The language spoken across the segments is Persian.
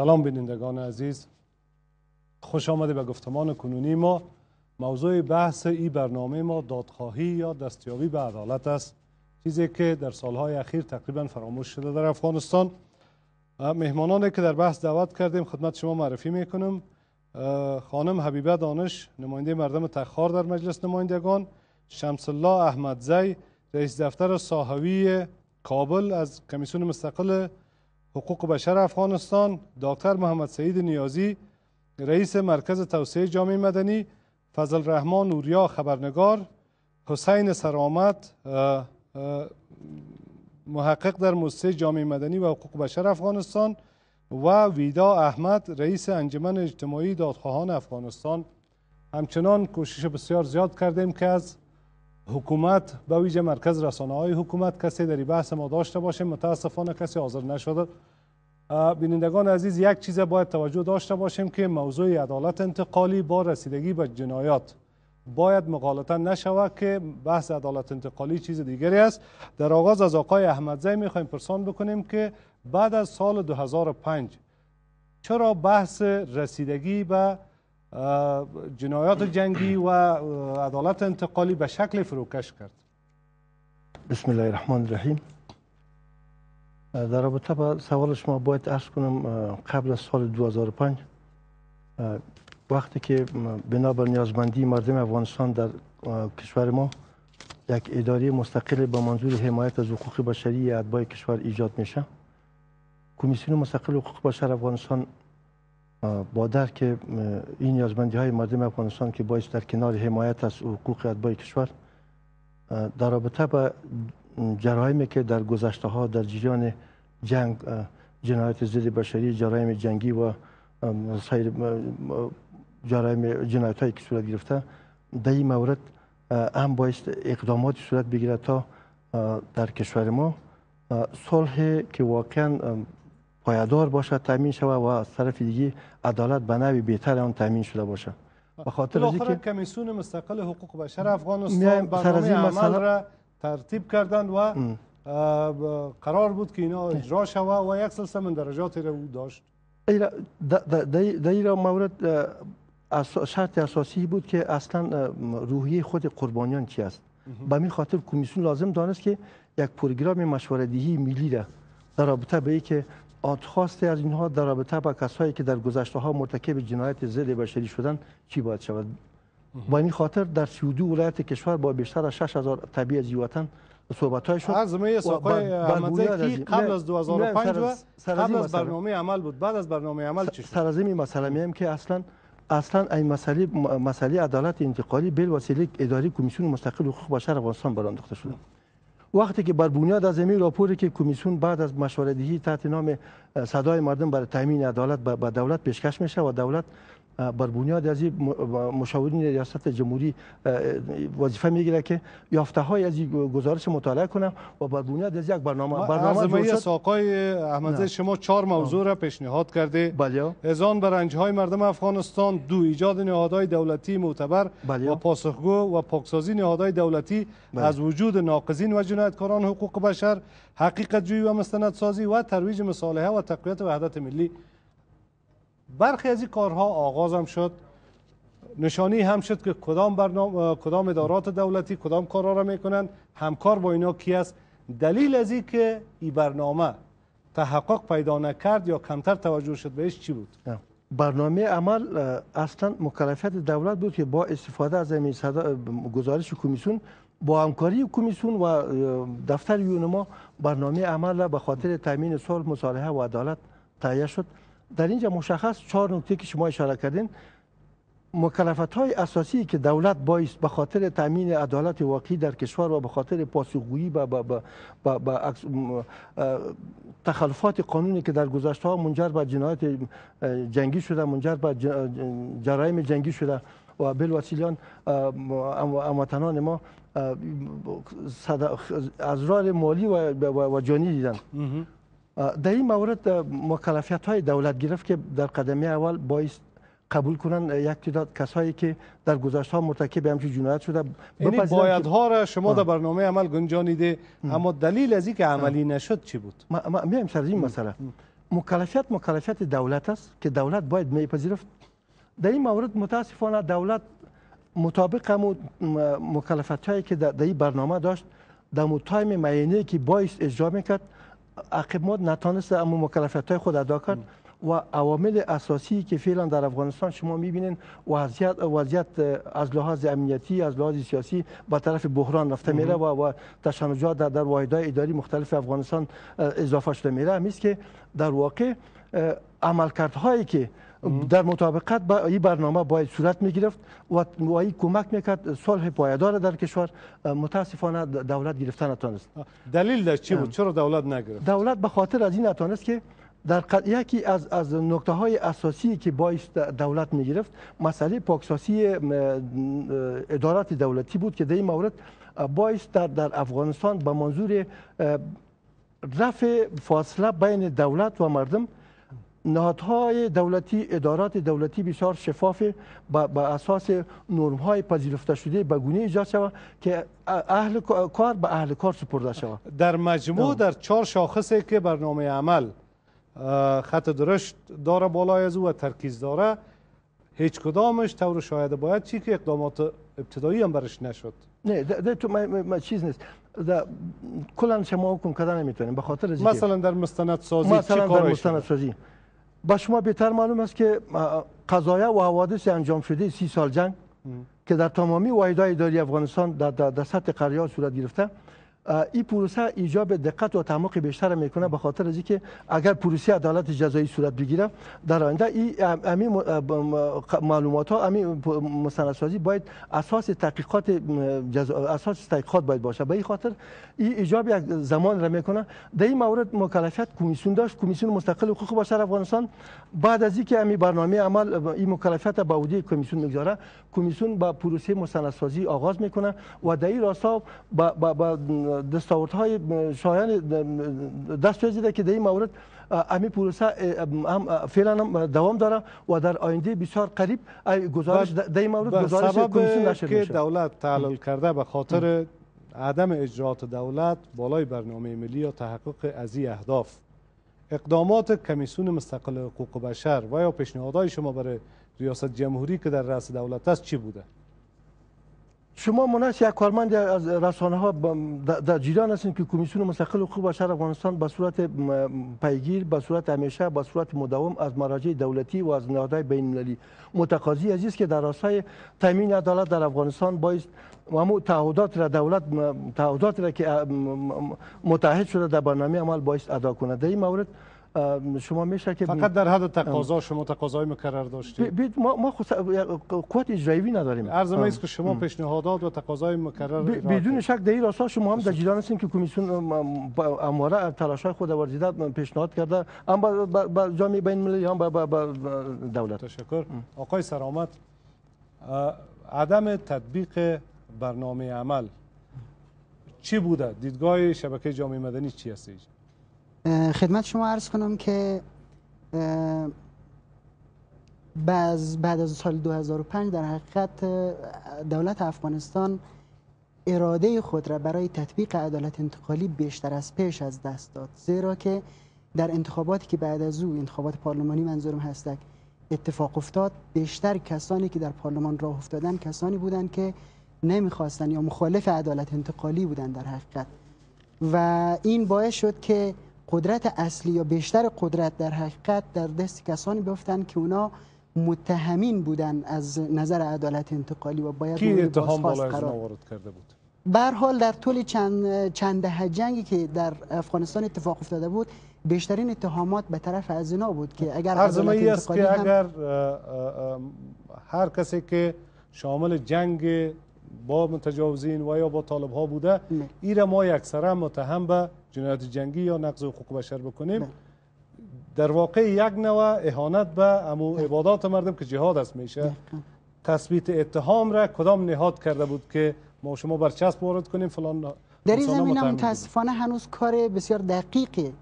سلام بینندگان عزیز. خوش آمده به گفتمان کنونی ما. موضوع بحث ای برنامه ما دادخواهی یا دستیابی به عدالت است. چیزی که در سالهای اخیر تقریبا فراموش شده در افغانستان. مهمانانی که در بحث دعوت کردیم خدمت شما معرفی می‌کنم. خانم حبیبه دانش نماینده مردم تخار در مجلس نمایندگان. شمس الله احمدزی رئیس دفتر صاحوی کابل از کمیسیون مستقل حقوق بشر افغانستان دکتر محمد سعید نیازی رئیس مرکز توسعه جامعه مدنی فضل رحمان نوریا خبرنگار حسین سرامت محقق در مؤسسه جامعه مدنی و حقوق بشر افغانستان و ویدا احمد رئیس انجمن اجتماعی دادخواهان افغانستان. همچنان کوشش بسیار زیاد کردیم که از حکومت به ویژه مرکز رسانه های حکومت کسی در بحث ما داشته باشیم متاسفانه کسی حاضر نشده. بینندگان عزیز یک چیز باید توجه داشته باشیم که موضوع عدالت انتقالی با رسیدگی به جنایات باید مغالطه نشود که بحث عدالت انتقالی چیز دیگری است. در آغاز از آقای احمدزی می‌خوایم پرسان بکنیم که بعد از سال 2005 چرا بحث رسیدگی به جنایات جنگی و عدالت انتقالی به شکل فروکش کرد. بسم الله الرحمن الرحیم. در رابطه با سوال شما باید ارز کنم قبل از سال 2005 وقتی که بنابر نیازمندی مردم افغانستان در کشور ما یک اداره مستقل با منظور حمایت از حقوق بشری اتباع کشور ایجاد میشه کمیسیون مستقل حقوق بشر افغانستان با درک این نیازمندی های مردم افغانستان که باعث در کنار حمایت از حقوق اتباع کشور در رابطه با جرایمی که در گذشته ها در جریان جنگ جنایت ضد بشری جرایم جنگی و سایر جرایم جنایت هایی که صورت گرفته در این مورد هم باعث اقدامات صورت بگیره تا در کشور ما. صلح که واقعا پایدار باشه تامین شود و از طرف دیگه عدالت به نوی بهتر آن تامین شده باشه به خاطر اینکه کمیسیون مستقل حقوق بشر افغانستان برنامه عمل را ترتیب کردند و قرار بود که اینا اجرا شود و یک سلسله من درجات را او داشت. در این مورد شرط اساسی بود که اصلا روحیه خود قربانیان چی است؟ به این خاطر کمیسیون لازم دانست که یک پروگرام مشورت‌دهی ملی را در رابطه به که خواست از اینها در رابطه با کسایی که در گذشته ها مرتکب جنایت ضد بشری شدن چی باید شود؟ با این خاطر در 32 ولایت کشور با بیشتر از 6000 طبیعی از وطن صحبت های شد از می ساقای احمدزی قبل از 2005 و قبل از برنامه عمل بود. بعد از برنامه عمل چی شد؟ سر از این مسئله میم که اصلا اصلا این مسئله مسئله عدالت انتقالی بل وسیله اداری کمیسیون مستقل حقوق بشر افغانستان برانداخته شده. وقتی که بر بنیاد از این راپوری که کمیسیون بعد از مشورت‌دهی تحت نام صدای مردم برای تامین عدالت به دولت پیشکش میشه و دولت بر بنیاد از مشاورین ریاست جمهوری وظیفه می‌گیره که یافته های از گزارش مطالعه کنم و بر بنیاد از یک برنامه برنامه از ساقای احمدزی شما چهار موضوع را پیشنهاد کرده بله بر رنج های مردم افغانستان دو ایجاد نهادهای دولتی معتبر بله. و پاسخگو و پاکسازی نهادهای دولتی بله. از وجود ناقضین و جنایتکاران حقوق بشر حقیقت جویی و مستندسازی و ترویج مصالحه و تقویت وحدت ملی. برخی از این کارها آغاز هم شد. نشانی هم شد که کدام برنامه کدام ادارات دولتی کدام کارها را می‌کنند. همکار با اینا کی است؟ دلیل از این که این برنامه تحقق پیدا نکرد یا کمتر توجه شد بهش چی بود؟ برنامه عمل اصلا مکلفیت دولت بود که با استفاده از این گزارش کمیسیون با همکاری کمیسیون و دفتر یونما برنامه عمل به خاطر تامین صلح مصالحه و عدالت تهیه شد. در اینجا مشخص چهار نکته که شما اشاره کردین. مکلفت های اساسی که دولت باید به خاطر تامین عدالت واقعی در کشور و به خاطر پاسخگویی به با تخلفات قانونی که در گذشته ها منجر به جنایت جنگی شده منجر به جرایم جنگی شده و بالوسیلان اموطنان ما از راه مالی و جانی دیدن. در این مورد مکلفیت های دولت گرفت که در قدمی اول باعث قبول کنن یک تعداد کسایی که در گذشته ها مرتکب همچین جنایت شده. یعنی باید ها را شما در برنامه عمل گنجانیده اما دلیل از که عملی نشد چی بود؟ ما میایم سر این مسئله. مکلفیت مکلفیت دولت است که دولت باید میپذیرفت. در این مورد متاسفانه دولت مطابق هم مکلفیت هایی که در این برنامه داشت در تایم معینه که باعث اجرا میکرد عقب ماد نتانست اما مکلفیت های خود ادا کرد و عوامل اساسی که فعلا در افغانستان شما میبینین وضعیت وضعیت از لحاظ امنیتی از لحاظ سیاسی با طرف بحران رفته میره و, و تشنجات در, در واحدهای اداری مختلف افغانستان اضافه شده میره. همیست که در واقع عملکردهایی که در مطابقت با این برنامه باید صورت می گرفت و این کمک میکرد صلح پایدار در کشور. متاسفانه دولت گرفتن نتونست. دلیل در چی بود؟ چرا دولت نگرفت؟ دولت به خاطر از این نتونست که در یکی از از نکته های اساسی که باعث دولت می گرفت مسئله پاکسازی ادارات دولتی بود که در این مورد باعث در, در افغانستان به منظور رفع فاصله بین دولت و مردم نهادهای دولتی ادارات دولتی بسیار شفاف با, اساس نرم های پذیرفته شده به گونه ایجاد شود که اهل کار به اهل کار سپرده شود در مجموع در چهار شاخصی که برنامه عمل خط درشت داره بالای از او و ترکیز داره هیچ کدامش طور شاید باید چی که اقدامات ابتدایی هم برش نشد. نه ده, تو ما, چیز نیست. کلا شما حکم کردن نمی‌تونیم به خاطر مثلا در مستند سازی مثلا در مستند سازی با شما بهتر معلوم است که قضایا و حوادث انجام شده سی سال جنگ که در تمامی واحدهای اداری افغانستان در, در, در سطح قریه صورت گرفته. این پروسه ایجاب دقت و تعمق بیشتر می‌کنه به خاطر از اینکه اگر پروسه عدالت جزایی صورت بگیره در آینده این امی معلومات ها امی مستندسازی باید اساس تحقیقات اساس تحقیقات باید باشه. به این خاطر این ایجاب یک زمان را می‌کنه. در این مورد مکلفیت کمیسیون داشت. کمیسیون مستقل حقوق بشر افغانستان. بعد از اینکه امی برنامه عمل این مکلفیت به عهده کمیسیون می‌گذاره کمیسیون با پروسه مستندسازی آغاز می‌کنه و در این راستا با دستاوردهای شایان دست پیزیده که در این مورد امی پروسه هم فعلا دوام داره و در آینده بسیار قریب گزارش در این مورد گزارش کمیسیون نشر که دولت تعلل کرده به خاطر عدم اجرات دولت بالای برنامه ملی یا تحقق از این اهداف. اقدامات کمیسیون مستقل حقوق بشر و یا پیشنهادهای شما برای ریاست جمهوری که در رأس دولت است چی بوده؟ شما مناس یک کارمند از رسانه ها در جیران هستین که کمیسیون مستقل حقوق بشر افغانستان به صورت پیگیر به صورت همیشه به صورت مداوم از مراجع دولتی و از نهادهای بین المللی متقاضی عزیز که در راستای تامین عدالت در افغانستان باید و تعهدات را دولت تعهدات را که متحد شده در برنامه عمل باید ادا کنه در این مورد شما میشه که فقط در حد تقاضا شما تقاضای مکرر داشتید ما ما قوت اجرایی نداریم. عرض ما است که شما پیشنهادات و تقاضای مکرر بدون شک در این راستا شما هم در جریان هستین که کمیسیون اماره تلاش خود ورزیده پیشنهاد کرده. هم با جامعه بین المللی هم با دولت. تشکر. آقای سرامت عدم تطبیق برنامه عمل چی بوده؟ دیدگاه شبکه جامعه مدنی چی هست خدمت شما عرض کنم که بعد از سال 2005 در حقیقت دولت افغانستان اراده خود را برای تطبیق عدالت انتقالی بیشتر از پیش از دست داد. زیرا که در انتخاباتی که بعد از او انتخابات پارلمانی منظورم هستک اتفاق افتاد بیشتر کسانی که در پارلمان راه افتادن کسانی بودند که نمی‌خواستن یا مخالف عدالت انتقالی بودند در حقیقت. و این باعث شد که قدرت اصلی یا بیشتر قدرت در حقیقت در دست کسانی بیفتند که اونا متهمین بودن از نظر عدالت انتقالی و باید کی اتهام قرار وارد کرده بود؟ بر حال در طول چند چند دهه جنگی که در افغانستان اتفاق افتاده بود بیشترین اتهامات به طرف از اینا بود که اگر عدالت انتقالی که اگر هر کسی که شامل جنگ با متجاوزین و یا با طالب ها بوده ایره ما یکسره متهم به جنایت جنگی یا نقض حقوق بشر بکنیم. در واقع یک نوع اهانت به امو عبادات مردم که جهاد است میشه. تثبیت اتهام را کدام نهاد کرده بود که ما شما برچسب وارد کنیم؟ فلان در این زمینه متاسفانه هنوز کار بسیار دقیق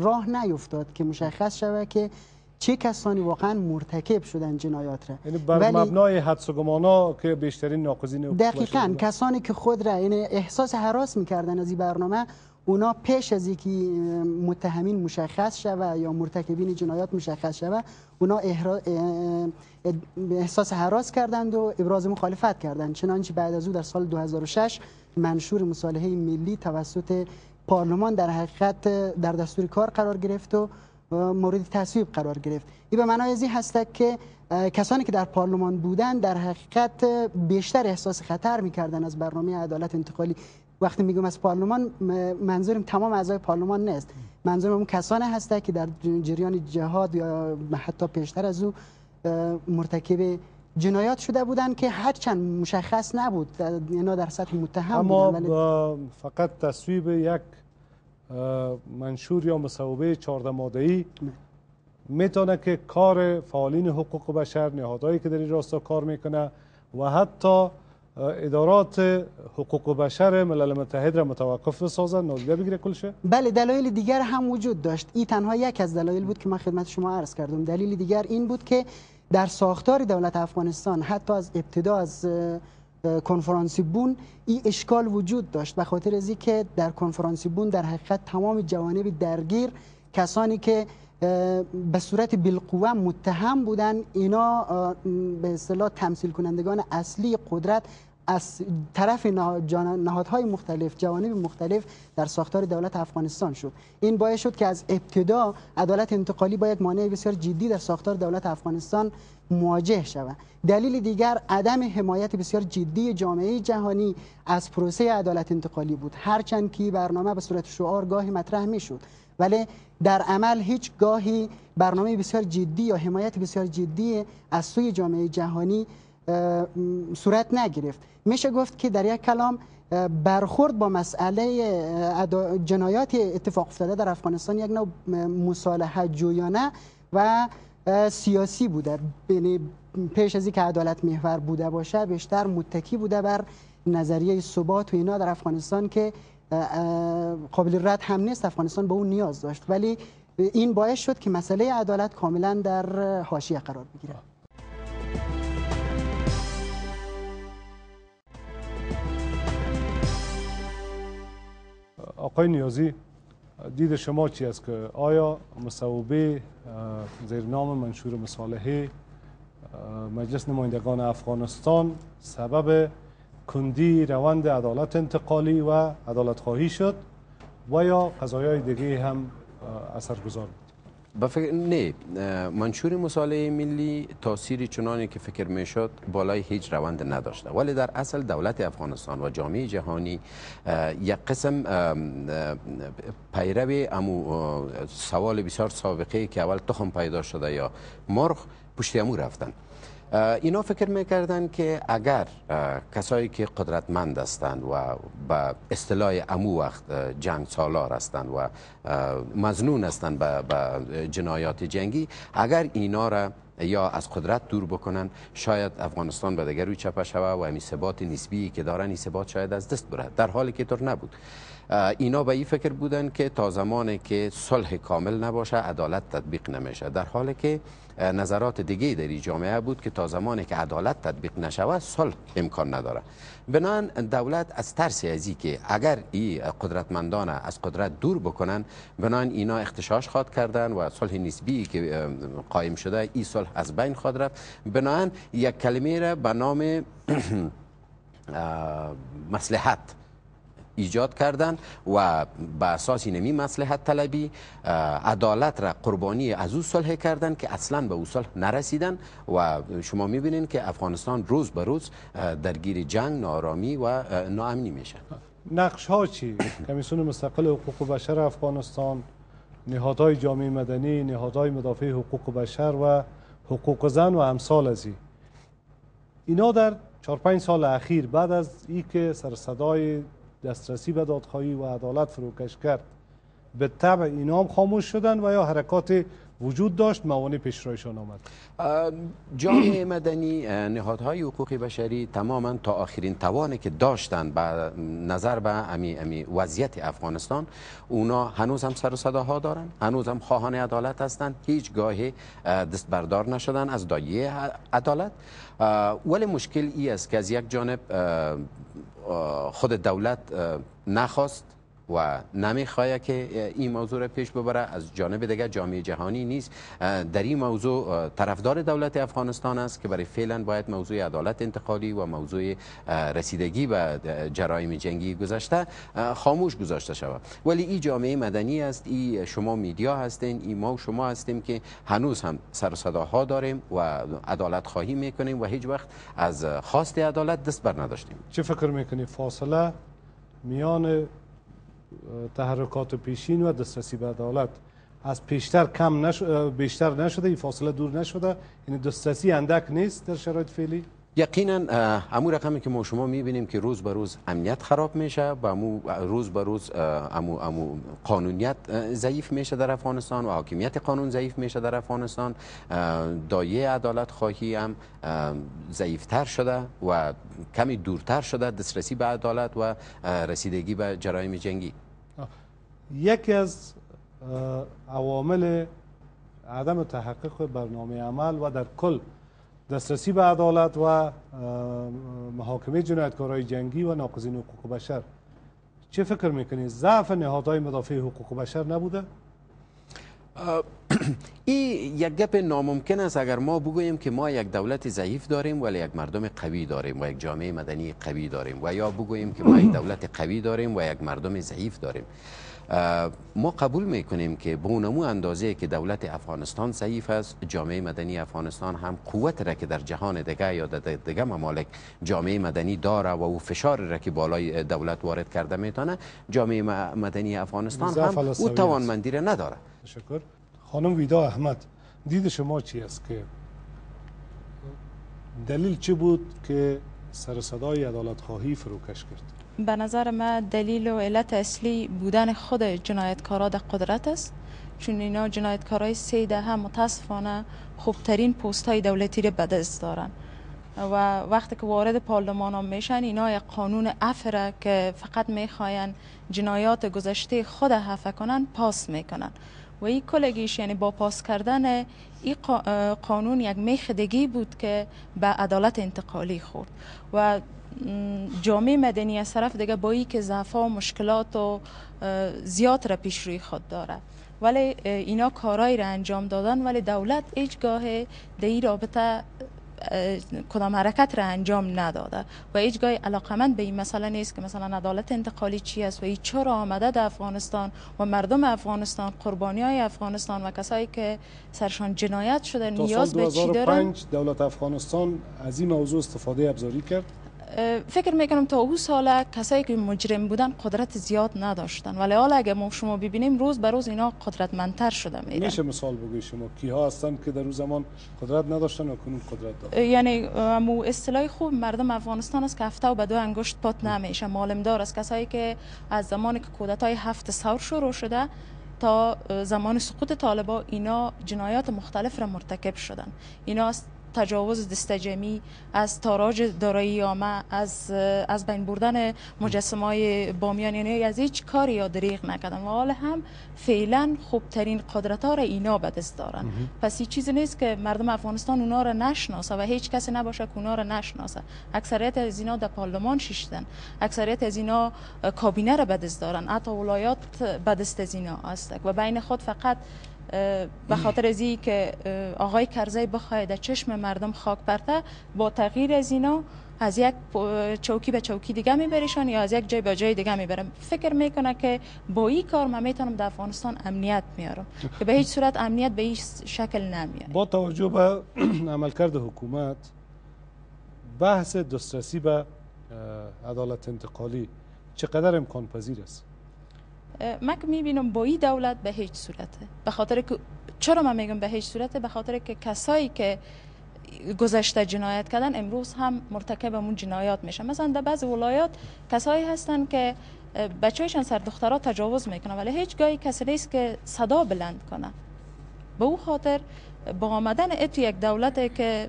راه نیفتاد که مشخص شود که چه کسانی واقعا مرتکب شدن جنایات را؟ یعنی بر مبنای حدس و گمانا که بیشترین ناقضین دقیقا کسانی که خود را یعنی احساس حراس می‌کردن از این برنامه اونا پیش از اینکه متهمین مشخص شوه یا مرتکبین جنایات مشخص شوه اونا احساس حراس کردند و ابراز مخالفت کردند. چنانچه بعد از او در سال 2006 منشور مصالحه ملی توسط پارلمان در حقیقت در دستور کار قرار گرفت و مورد تصویب قرار گرفت. این به معنای ازی هست که کسانی که در پارلمان بودند در حقیقت بیشتر احساس خطر می‌کردن از برنامه عدالت انتقالی. وقتی میگم از پارلمان منظورم تمام اعضای پارلمان نیست. منظورم اون کسانی هست که در جریان جهاد یا حتی پیشتر از او مرتکب جنایات شده بودند که هرچند مشخص نبود. اینا در سطح متهم اما فقط تصویب یک منشور یا مصوبه 14 ماده‌ای می‌تونه که کار فعالین حقوق بشر نهادهایی که در این راستا کار می‌کنه و حتی ادارات حقوق بشر ملل متحد را متوقف بسازن نادیده بگیره کلشه. بله دلایل دیگر هم وجود داشت. این تنها یک از دلایل بود که من خدمت شما عرض کردم. دلیل دیگر این بود که در ساختار دولت افغانستان حتی از ابتدا از کنفرانسی بون این اشکال وجود داشت. به خاطر از که در کنفرانسی بون در حقیقت تمام جوانب درگیر کسانی که به صورت بالقوه متهم بودن اینا به اصطلاح تمثیل کنندگان اصلی قدرت از طرف نهادهای مختلف جوانب مختلف در ساختار دولت افغانستان شد. این باعث شد که از ابتدا عدالت انتقالی با یک مانع بسیار جدی در ساختار دولت افغانستان مواجه شود. دلیل دیگر عدم حمایت بسیار جدی جامعه جهانی از پروسه عدالت انتقالی بود. هرچند که برنامه به صورت شعار گاهی مطرح می شد ولی در عمل هیچ گاهی برنامه بسیار جدی یا حمایت بسیار جدی از سوی جامعه جهانی صورت نگرفت. میشه گفت که در یک کلام برخورد با مسئله جنایات اتفاق افتاده در افغانستان یک نوع مصالحه جویانه و سیاسی بوده. یعنی پیش از که عدالت محور بوده باشه بیشتر متکی بوده بر نظریه ثبات و اینا در افغانستان که قابل رد هم نیست. افغانستان به اون نیاز داشت. ولی این باعث شد که مسئله عدالت کاملا در حاشیه قرار بگیره. آقای نیازی دید شما چی است که آیا مصوبه زیر نام منشور مصالحه مجلس نمایندگان افغانستان سبب کندی روند عدالت انتقالی و عدالت خواهی شد و یا قضایای دیگه هم اثرگذار بود؟ فکر نه منشور مصالحه ملی تاثیر چنانی که فکر می‌شد بالای هیچ روند نداشته. ولی در اصل دولت افغانستان و جامعه جهانی یک قسم پیرو امو سوال بسیار سابقه که اول تخم پیدا شده یا مرغ پشت امو رفتن. اینا فکر می‌کردن که اگر کسایی که قدرتمند هستند و به اصطلاح امو وقت جنگ سالار هستند و مزنون هستند به جنایات جنگی اگر اینا را یا از قدرت دور بکنن شاید افغانستان به دیگر روی چپه شوه و امی ثبات نسبی که دارن این ثبات شاید از دست بره در حالی که طور نبود. اینا به این فکر بودن که تا زمانی که صلح کامل نباشه عدالت تطبیق نمیشه. در حالی که نظرات دیگه در جامعه بود که تا زمانی که عدالت تطبیق نشود صلح امکان نداره. بنان دولت از ترس ازی که اگر این قدرتمندان از قدرت دور بکنن بنان اینا اختشاش خواد کردن و صلح نسبی که قایم شده این صلح از بین خواد رفت. بنان یک کلمه را به نام مصلحت ایجاد کردن و به اساس نمی مسلحت طلبی عدالت را قربانی از او صلح کردن که اصلا به او صلح نرسیدن و شما می‌بینین که افغانستان روز به روز درگیر جنگ نارامی و ناامنی میشه. نقش ها چی؟ کمیسیون مستقل حقوق بشر افغانستان نهادهای جامعه مدنی نهادهای مدافع حقوق بشر و حقوق زن و امثال از اینا در 4 5 سال اخیر بعد از ای که سر صدای دسترسی به دادخواهی و عدالت فروکش کرد. به طبع اینا هم خاموش شدن و یا حرکات وجود داشت موانع پیشرایشان آمد. جامعه مدنی نهادهای حقوق بشری تماما تا آخرین توانی که داشتن به نظر به امی, امی وضعیت افغانستان اونا هنوز هم سر و صداها دارن هنوز هم خواهان عدالت هستند هیچ گاهی دست بردار نشدن از دایه عدالت. ولی مشکل ای است که از یک جانب خود دولت نخواست و نمی‌خواه که این موضوع را پیش ببره. از جانب دیگه جامعه جهانی نیست. در این موضوع طرفدار دولت افغانستان است که برای فعلا باید موضوع عدالت انتقالی و موضوع رسیدگی به جرایم جنگی گذشته خاموش گذاشته شود. ولی این جامعه مدنی است این شما میدیا هستین این ما و شما هستیم که هنوز هم سر صداها داریم و عدالت خواهی می‌کنیم و هیچ وقت از خواست عدالت دست بر نداشتیم. چه فکر می‌کنی؟ فاصله میان تحرکات پیشین و دسترسی به عدالت. از پیشتر کم نش... بیشتر نشده این فاصله دور نشده. یعنی دسترسی اندک نیست در شرایط فعلی. یقینا امو رقمی که ما شما می‌بینیم که روز به روز امنیت خراب میشه و امو روز به روز امو, امو قانونیت ضعیف میشه در افغانستان و حاکمیت قانون ضعیف میشه در افغانستان. دایه عدالت خواهی هم ضعیفتر شده و کمی دورتر شده دسترسی به عدالت و رسیدگی به جرایم جنگی. یکی از عوامل عدم تحقق برنامه عمل و در کل دسترسی به عدالت و محاکمه جنایتکارهای جنگی و ناقضین حقوق بشر. چه فکر می‌کنید ضعف نهادهای مدافع حقوق بشر نبوده؟ این یک گپ ناممکن است اگر ما بگوییم که ما یک دولت ضعیف داریم ولی یک مردم قوی داریم و یک جامعه مدنی قوی داریم و یا بگوییم که ما یک دولت قوی داریم و یک مردم ضعیف داریم. ما قبول می‌کنیم که به اونمو اندازه که دولت افغانستان ضعیف است جامعه مدنی افغانستان هم قوت را که در جهان دیگه یا در دیگه ممالک جامعه مدنی داره و او فشار را که بالای دولت وارد کرده می‌تونه جامعه مدنی افغانستان هم او توانمندی را نداره. تشکر خانم ویدا احمد دید شما چی است که دلیل چی بود که سر صدای عدالت خواهی فروکش کرد؟ به نظر من دلیل و علت اصلی بودن خود جنایتکارا در قدرت است چون اینا جنایتکارای سه دهه متاسفانه خوبترین پست های دولتی را به دست دارن. و وقتی که وارد پارلمان ها میشن اینا یک قانون افره که فقط می‌خواین جنایات گذشته خود حفه کنن پاس می‌کنن. و این کلگیش یعنی با پاس کردن این قانون یک میخدگی بود که به عدالت انتقالی خورد. و جامعه مدنی از طرف دیگه با که ضعف و مشکلات و زیاد را پیش روی خود داره. ولی اینا کارایی را انجام دادن ولی دولت ایچگاه در این رابطه کدام حرکت را انجام نداده. و هیچگاه علاقمند به این مسئله نیست که مثلا عدالت انتقالی چی است و این چرا آمده در افغانستان و مردم افغانستان قربانی های افغانستان و کسایی که سرشان جنایت شده نیاز به چی دارن؟ دولت افغانستان از این موضوع استفاده ابزاری کرد. فکر می‌کنم تا او ساله کسایی که مجرم بودن قدرت زیاد نداشتن. ولی حالا اگه ما شما ببینیم روز به روز اینا قدرتمندتر شده میرن میشه مثال بگوی شما کیها هستن که در روز زمان قدرت نداشتن و کنون قدرت دارن؟ یعنی مو اصطلاح خوب مردم افغانستان است که هفته و به دو انگشت پات نمیشه. معلم دار است. کسایی که از زمانی که کودتای هفت سور شروع شده تا زمان سقوط طالبا اینا جنایات مختلف را مرتکب شدن. اینا تجاوز دستجمی از تاراج دارایی آمه از از بین بردن مجسمه های بامیان. یعنی از هیچ کاری یا دریغ نکردن. و حال هم فعلا خوبترین قدرت ها را اینا به دست دارن. پس این چیزی نیست که مردم افغانستان اونا را نشناسه و هیچ کسی نباشه که اونا را نشناسه. اکثریت از اینا در پارلمان شیشتن. اکثریت از اینا کابینه را به دست دارن. حتی ولایات به دست از اینا است و بین خود فقط به خاطر از که آقای کرزی بخواهد چشم مردم خاک برته با تغییر از اینا از یک چوکی به چوکی دیگه میبریشان یا از یک جای به جای دیگه می‌برم فکر می‌کنه که با این کار من می‌تونم در افغانستان امنیت میارم که به هیچ صورت امنیت به هیچ شکل نمیاد. با توجه به عملکرد حکومت بحث دسترسی به عدالت انتقالی چقدر امکان پذیر است؟ من که می‌بینم با این دولت به هیچ صورته. به خاطر که چرا من میگم به هیچ صورته؟ به خاطر که کسایی که گذشته جنایت کردن امروز هم مرتکب اون جنایات میشن مثلا در بعض ولایات کسایی هستن که بچه‌هایشان سر دخترها تجاوز می‌کنن ولی هیچ گاهی کسی نیست که صدا بلند کنه. به او خاطر با آمدن اتو یک دولت که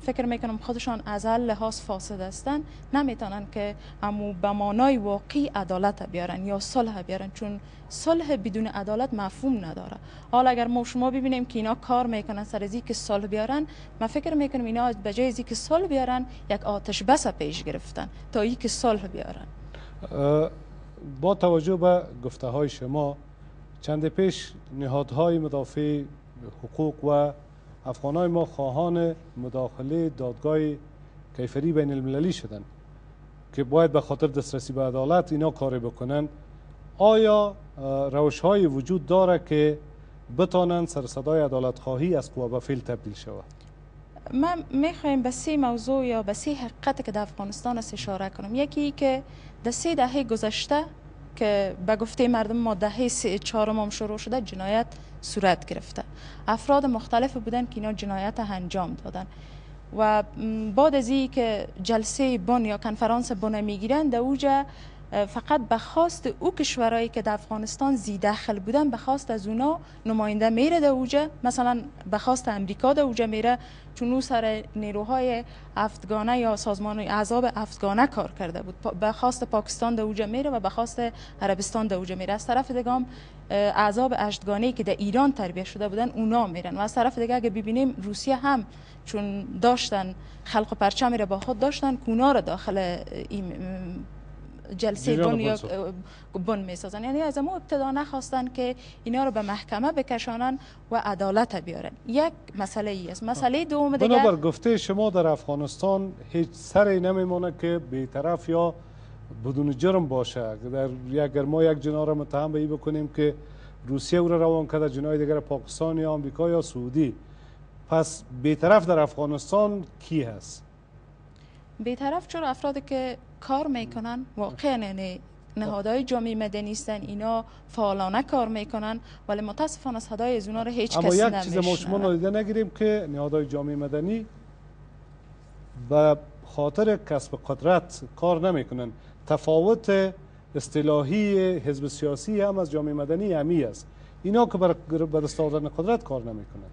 فکر می‌کنم خودشان از هر لحاظ فاسد هستن. نمی‌تونن که امو به مانای واقعی عدالت بیارن یا صلح بیارن چون صلح بدون عدالت مفهوم نداره. حالا اگر ما شما ببینیم که اینا کار می‌کنن سر ازی که صلح بیارن من فکر می‌کنم اینا به جای که صلح بیارن یک آتش بس پیش گرفتن تا ای که صلح بیارن. با توجه به گفته های شما چند پیش نهادهای مدافع حقوق و افغانای ما خواهان مداخله دادگاه کیفری بین المللی شدند که باید به خاطر دسترسی به عدالت اینا کاری بکنن آیا روش های وجود داره که بتانند سر صدای عدالت خواهی از قوه به فیل تبدیل شود من می‌خوایم به سه موضوع یا به سه حقیقت که در افغانستان است اشاره کنم. یکی که در سه دهه گذشته که به گفته مردم ما دهه چهارم هم شروع شده جنایت صورت گرفته. افراد مختلف بودن که اینا جنایت انجام دادن. و بعد از که جلسه بن یا کنفرانس بن می‌گیرن در اوجا فقط به خواست او کشورهایی که در افغانستان زی داخل بودن به خواست از اونا نماینده میره در اوجا مثلا به خواست امریکا در اوجا میره چون او سر نیروهای افغانه یا سازمان اعضاب افغانه کار کرده بود. به خواست پاکستان در اوجا میره و به خواست عربستان در اوجا میره. از طرف دیگه اعضاب اشتگانه که در ایران تربیت شده بودن اونا میرن. و از طرف دیگه اگه ببینیم روسیه هم چون داشتن خلق پرچمی را با خود داشتن کونا را داخل این جلسه بن یا بن می‌سازن. یعنی از ما ابتدا نخواستن که اینا رو به محکمه بکشانن و عدالت بیارن. یک مسئله ای است. مسئله دوم دیگه بنابر گفته شما در افغانستان هیچ سری نمیمونه که بیطرف یا بدون جرم باشه. در اگر ما یک جنا را متهم به بکنیم که روسیه او را روان کرده جنای دیگر پاکستان یا آمریکا یا سعودی. پس بیطرف در افغانستان کی هست؟ بیطرف چرا افرادی که کار می‌کنن واقعا یعنی نهادهای جامعه مدنی هستن اینا فعالانه کار می‌کنن ولی متاسفانه صدای از اونا رو هیچ کسی اما یک چیز ما شما نادیده نگیریم که نهادهای جامعه مدنی به خاطر کسب قدرت کار نمی‌کنن. تفاوت اصطلاحی حزب سیاسی هم از جامعه مدنی همی است. اینا که بر دست آوردن قدرت کار نمی‌کنن.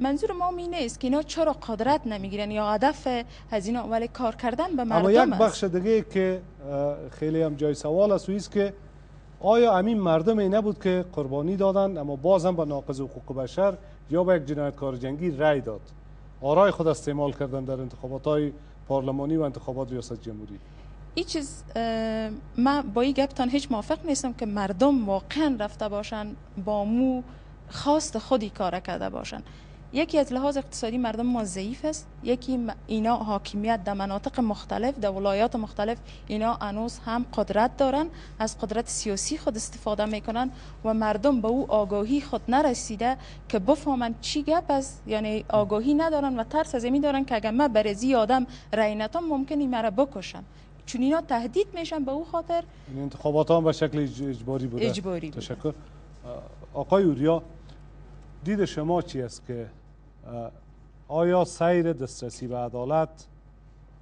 منظور ما می نیست که اینا چرا قدرت نمی‌گیرن یا هدف از اینا ولی کار کردن به مردم اما یک بخش دیگه که خیلی هم جای سوال است که آیا همین مردم ای نبود که قربانی دادن اما باز هم به ناقض حقوق بشر یا به یک جنایتکار جنگی رای داد؟ آرای خود استعمال کردن در انتخابات های پارلمانی و انتخابات ریاست جمهوری. این چیز من با این گپتان هیچ موافق نیستم که مردم واقعا رفته باشن با مو خواست خودی کار کرده باشن. یکی از لحاظ اقتصادی مردم ما ضعیف است یکی اینا حاکمیت در مناطق مختلف در ولایات مختلف اینا انوس هم قدرت دارن از قدرت سیاسی خود استفاده می‌کنن و مردم به او آگاهی خود نرسیده که بفهمن چی گپ است. یعنی آگاهی ندارن و ترس از این دارن که اگر من برزی آدم رای نتم ممکن این مرا بکشم چون اینا تهدید میشن به او خاطر این انتخابات هم به شکل اجباری بوده. اجباری تشکر. آقای اوریا دید شما چی است که آیا سیر دسترسی به عدالت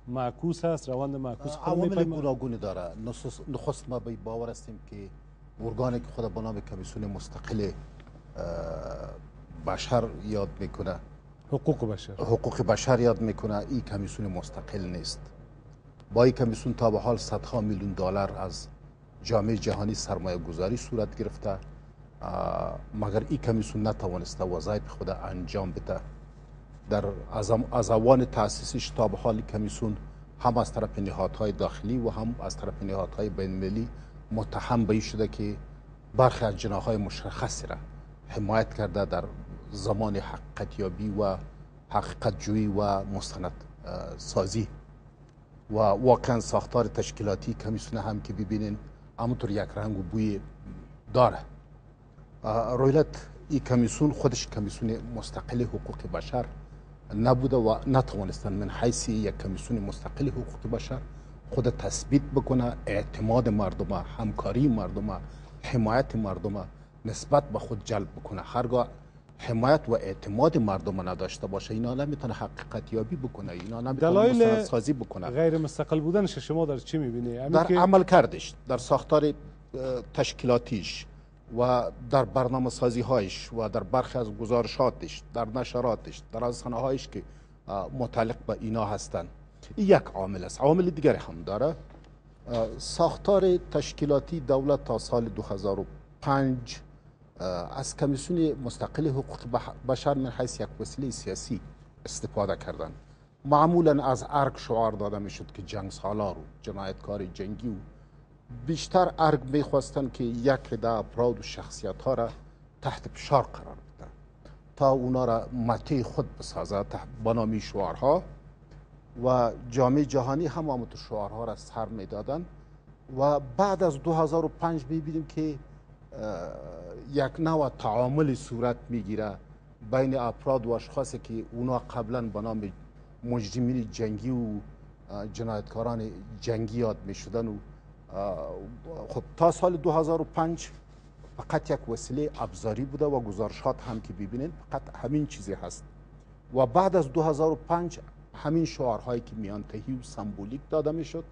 معکوس است؟ روند معکوس عوامل گوناگونی داره. نخست ما به باور هستیم که ارگانی که خود به نام کمیسیون مستقل بشر یاد می‌کنه. حقوق بشر. حقوق بشر یاد می‌کنه. این کمیسیون مستقل نیست. با این کمیسیون تا به حال صدها میلیون دلار از جامعه جهانی سرمایه گذاری صورت گرفته. مگر این کمیسیون نتوانسته وظایف خود انجام بده؟ در از اوان تاسیسش تا به حال کمیسیون هم از طرف نهادهای داخلی و هم از طرف نهادهای بین متهم به شده که برخی از جناهای مشخصی را حمایت کرده در زمان حقیقت یابی و حقیقت جویی و مستند سازی. و واقعا ساختار تشکیلاتی کمیسیون هم که ببینین همونطور یک رنگ و بوی داره. رویلت این کمیسیون خودش کمیسیون مستقل حقوق بشر. نبوده و نتوانستن من حیث یک کمیسیون مستقل حقوق بشر خود تثبیت بکنه اعتماد مردم همکاری مردم حمایت مردم نسبت به خود جلب بکنه. هرگاه حمایت و اعتماد مردم نداشته باشه اینا نمی‌تونه حقیقت یابی بکنه اینا نمی‌تونه سازی بکنه. غیر مستقل بودنش شما در چی می‌بینی؟ در عمل کردش در ساختار تشکیلاتیش. و در برنامه سازی هایش و در برخی از گزارشاتش در نشراتش در از هایش که متعلق به اینا هستند. یک عامل است. عامل دیگری هم داره. ساختار تشکیلاتی دولت تا سال 2005 از کمیسیون مستقل حقوق بشر من حیث یک وسیله سیاسی استفاده کردن معمولا از ارگ شعار داده می شد که جنگ سالار و جنایتکار جنگی و بیشتر ارگ می‌خواستن که یک عده افراد و شخصیت ها را تحت فشار قرار بده تا اونا را مته خود بسازه با نامی شعارها و جامعه جهانی هم همونطور شعارها را سر می‌دادن و بعد از 2005 می‌بینیم که یک نوع تعامل صورت می‌گیره بین افراد و اشخاصی که اونا قبلا به نام مجرمین جنگی و جنایتکاران جنگی یاد می شدن و خب تا سال 2005 فقط یک وسیله ابزاری بوده و گزارشات هم که ببینید فقط همین چیزی هست. و بعد از 2005 همین شعارهایی که میانتهی و سمبولیک داده می‌شد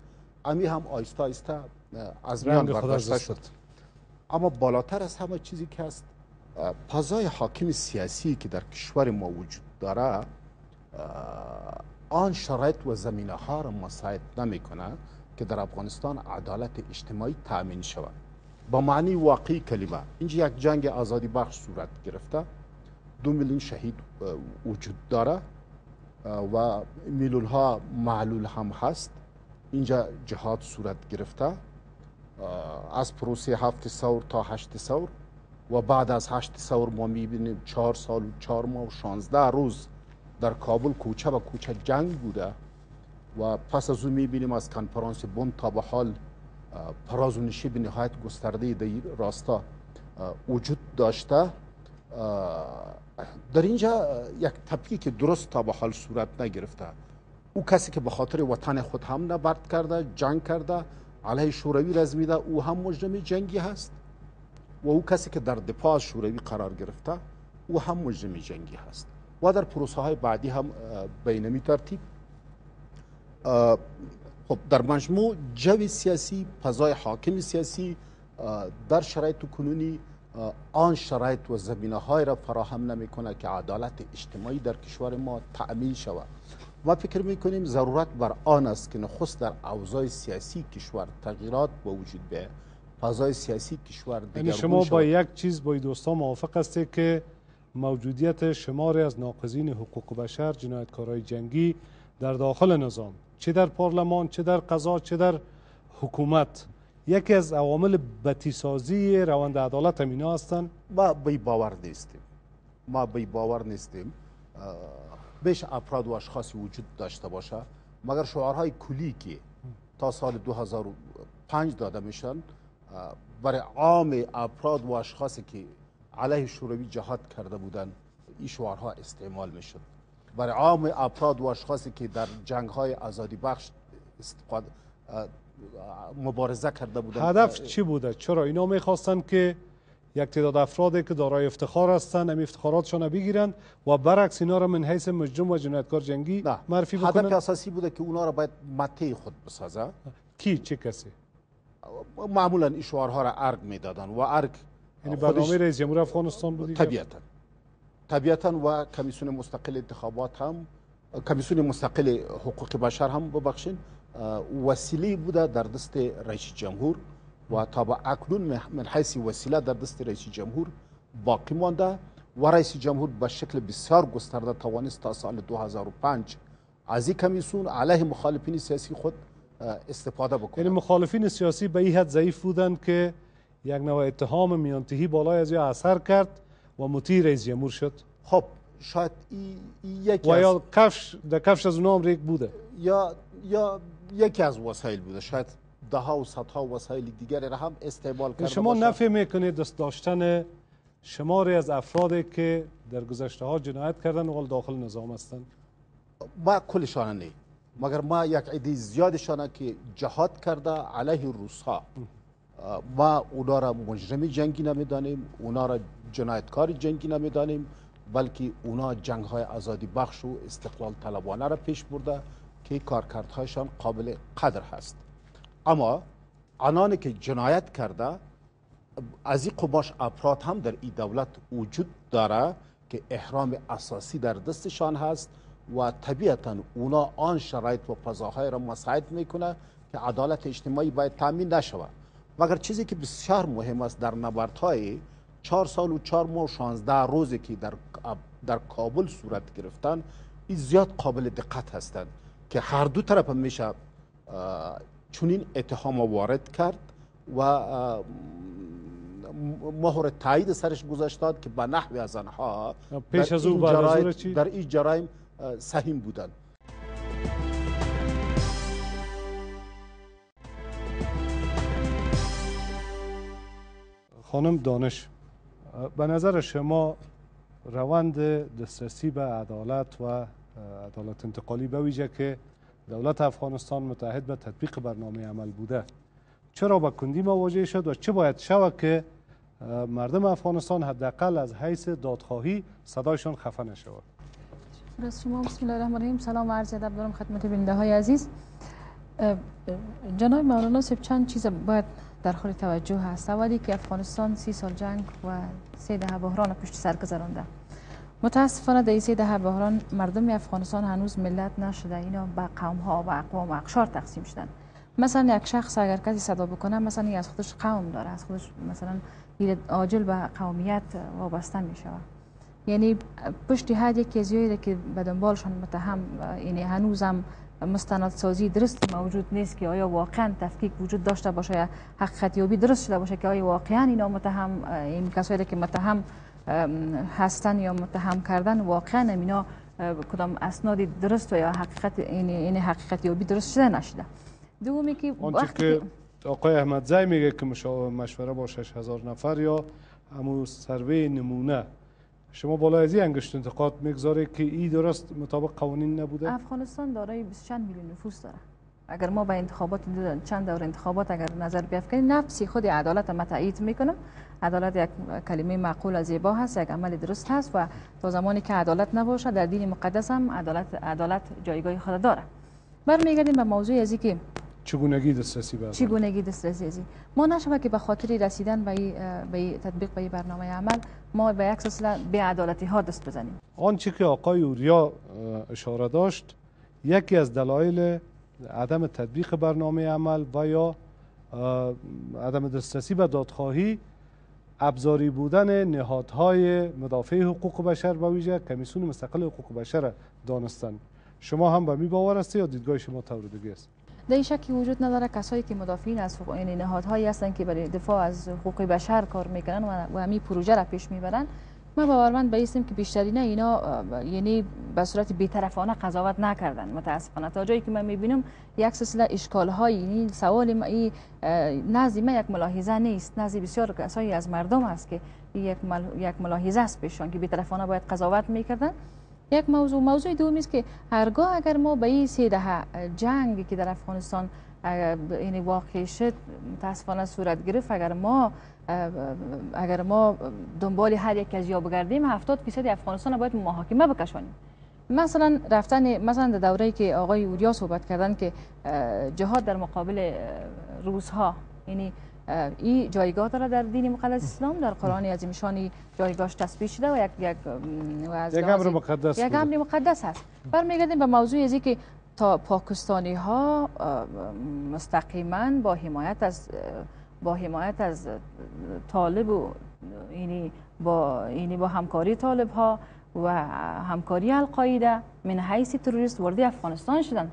امی هم آیسته آیسته از میان برداشته شد. اما بالاتر از همه چیزی که است فضای حاکم سیاسی که در کشور ما وجود داره آن شرایط و زمینه ها را مساعد نمی‌کنه. که در افغانستان عدالت اجتماعی تأمین شود. با معنی واقعی کلمه. اینجا یک جنگ آزادی بخش صورت گرفته دو میلیون شهید وجود داره و میلیون ها معلول هم هست. اینجا جهاد صورت گرفته. از پروسه هفت سور تا هشت سور و بعد از هشت سور ما می‌بینیم چهار سال و چهار ماه و شانزده روز در کابل کوچه و کوچه جنگ بوده. و پس از اون می‌بینیم از کنفرانس بون تا به حال پراز و نشیب نهایت گسترده در راستا وجود داشته. در اینجا یک که درست تا به حال صورت نگرفته. او کسی که به خاطر وطن خود هم نبرد کرده جنگ کرده علیه شوروی رزمیده او هم مجرم جنگی هست. و او کسی که در دفاع از شوروی قرار گرفته او هم مجرم جنگی هست. و در پروسه های بعدی هم بینمی ترتیب خب در مجموع جو سیاسی فضای حاکم سیاسی در شرایط کنونی آن شرایط و زمینه های را فراهم نمی‌کنه که عدالت اجتماعی در کشور ما تأمین شود. ما فکر می‌کنیم ضرورت بر آن است که نخست در اوضاع سیاسی کشور تغییرات با وجود به فضای سیاسی کشور یعنی شما با یک چیز با دوستان موافق هستید که موجودیت شماری از ناقضین حقوق بشر جنایتکارای جنگی در داخل نظام چه در پارلمان چه در قضا چه در حکومت. یکی از عوامل بتیسازی روند عدالت هم اینا هستند ما بی باور نیستیم. ما بی باور نیستیم. بیش افراد و اشخاصی وجود داشته باشه. مگر شعارهای کلی که تا سال 2005 داده میشن برای عام افراد و اشخاصی که علیه شوروی جهاد کرده بودن این شعارها استعمال می‌شد. برای عام افراد و اشخاصی که در جنگ های آزادی بخش مبارزه کرده بودن هدف چی بوده؟ چرا؟ اینا می‌خواستن که یک تعداد افرادی که دارای افتخار هستند هم افتخاراتشان بگیرند و برعکس اینا را من حیث مجرم و جنایتکار جنگی معرفی بکنند هدف اساسی بوده که اونا را باید مته خود بسازه. کی؟ چه کسی؟ معمولا این شعارها را ارگ می‌دادن و ارگ یعنی برنامه رئیس جمهور افغانستان بود طبیعتا. طبیعتا و کمیسیون مستقل انتخابات هم کمیسیون مستقل حقوق بشر هم ببخشین وسیله بوده در دست رئیس جمهور و تا به اکنون من حیث وسیله در دست رئیس جمهور باقی مانده و رئیس جمهور به شکل بسیار گسترده توانست تا سال 2005 از این کمیسیون علیه مخالفین سیاسی خود استفاده بکنه. یعنی مخالفین سیاسی به این حد ضعیف بودند که یک نوع اتهام میانتهی بالای از یا اثر کرد و مطیع رئیس جمهور شد. خب شاید ای, یکی و یا کفش در کفش از اونام ریک بوده. یا یا یکی از وسایل بوده. شاید ده ها و صدها وسایل دیگری را هم استعمال کرده شما نفی می‌کنید دست داشتن شماری از افرادی که در گذشته ها جنایت کردن و داخل نظام هستند. ما کلشان نه مگر ما یک عده زیادشان که جهاد کرده علیه روس ها ما اونا را مجرم جنگی نمی‌دانیم اونا را جنایتکار جنگی نمی‌دانیم بلکه اونا جنگ های آزادی بخش و استقلال طلبانه را پیش برده که کارکردهایشان قابل قدر هست. اما آنانی که جنایت کرده از این قماش افراد هم در این دولت وجود داره که احرام اساسی در دستشان هست و طبیعتا اونا آن شرایط و فضاهای را مساعد می‌کنه که عدالت اجتماعی باید تامین نشود. مگر چیزی که بسیار مهم است در نبردهای چهار سال و چهار ماه و شانزده روزی که در, در کابل صورت گرفتن این زیاد قابل دقت هستند که هر دو طرف میشه چونین اتهام وارد کرد و مهر تایید سرش گذاشتاد که به نحوی از آنها پیش از او در این جرایم سهیم بودند. خانم دانش به نظر شما روند دسترسی به عدالت و عدالت انتقالی به ویژه که دولت افغانستان متحد به تطبیق برنامه عمل بوده چرا با کندی مواجه شد و چه باید شود که مردم افغانستان حداقل از حیث دادخواهی صدایشان خفه نشود؟ شما بسم الله الرحمن الرحیم. سلام و عرض ادب دارم خدمت بیننده های عزیز جناب مولانا سب چند چیز باید در حال توجه هست. اولی که افغانستان سی سال جنگ و سه دهه بحران پشت سر گذرانده. متاسفانه در سه دهه بحران مردم افغانستان هنوز ملت نشده. اینا به قوم ها و اقوام و اقشار تقسیم شدن. مثلا یک شخص اگر کسی صدا بکنه مثلا از خودش قوم داره از خودش مثلا عاجل به قومیت وابسته می شود یعنی پشت هر یک کیزیایی که به دنبالشان متهم یعنی هنوزم مستندسازی درست موجود نیست که آیا واقعا تفکیک وجود داشته باشه یا حقیقت یابی درست شده باشه که آیا واقعا اینا متهم این کسایی که متهم هستن یا متهم کردن واقعا اینا کدام اسنادی درست و یا حقیقت این حقیقت یابی درست شده نشده؟ دومی که وقتی که آقای احمد زای میگه که مشوره با 6000 نفر یا همون سروی نمونه شما بالای از این انگشت انتقاد می‌گذاره که ای درست مطابق قوانین نبوده؟ افغانستان دارای 20 چند میلیون نفوس داره. اگر ما به انتخابات چند دور انتخابات اگر نظر بیافکنیم نفسی خود عدالت ما تایید می‌کنم. عدالت یک کلمه معقول از زیبا هست یک عمل درست هست و تا زمانی که عدالت نباشه در دین مقدس هم عدالت عدالت جایگاه خود داره. برمیگردیم به موضوع ازی که چگونگی دسترسی به چگونگی دسترسی ما نشود که به خاطر رسیدن به به تطبیق به برنامه عمل ما به یک سلسله به عدالتی ها دست بزنیم. آنچه که آقای اوریا اشاره داشت یکی از دلایل عدم تطبیق برنامه عمل و یا عدم دسترسی به دادخواهی ابزاری بودن نهادهای مدافع حقوق بشر و ویژه کمیسیون مستقل حقوق بشر دانستن شما هم به می باور است یا دیدگاه شما دیگه است؟ در شکی وجود نداره کسایی که مدافعین از حقوق این نهادهایی هستند که برای دفاع از حقوق بشر کار می‌کنن و همین پروژه را پیش می‌برن ما باورمند به که بیشترین اینا یعنی به صورت بیطرفانه قضاوت نکردن. متاسفانه. تا جایی که من می‌بینم یک سلسله اشکال های یعنی سوال ما ای نزد ما یک ملاحظه نیست. نزد بسیار کسایی از مردم است که یک یک ملاحظه است پیشان که بیطرفانه باید قضاوت می‌کردن. یک موضوع موضوع دومی است که هرگاه اگر ما به این سه دهه جنگی که در افغانستان یعنی واقع شد متاسفانه صورت گرفت اگر ما اگر ما دنبال هر یک از یا بگردیم 70 فیصد افغانستان باید محاکمه بکشانیم. مثلا رفتن مثلا در دوره‌ای که آقای اوریا صحبت کردن که جهاد در مقابل روزها یعنی این جایگاه داره در دین مقدس اسلام در قرآن عظیم شانی جایگاهش تثبیت شده و یک یک یک امر مقدس یک امر مقدس هست. برمیگردیم به موضوع ازی که تا پاکستانی ها مستقیما با حمایت از با حمایت از طالب و یعنی با یعنی با همکاری طالب ها و همکاری القاعده من حیث تروریست وارد افغانستان شدن.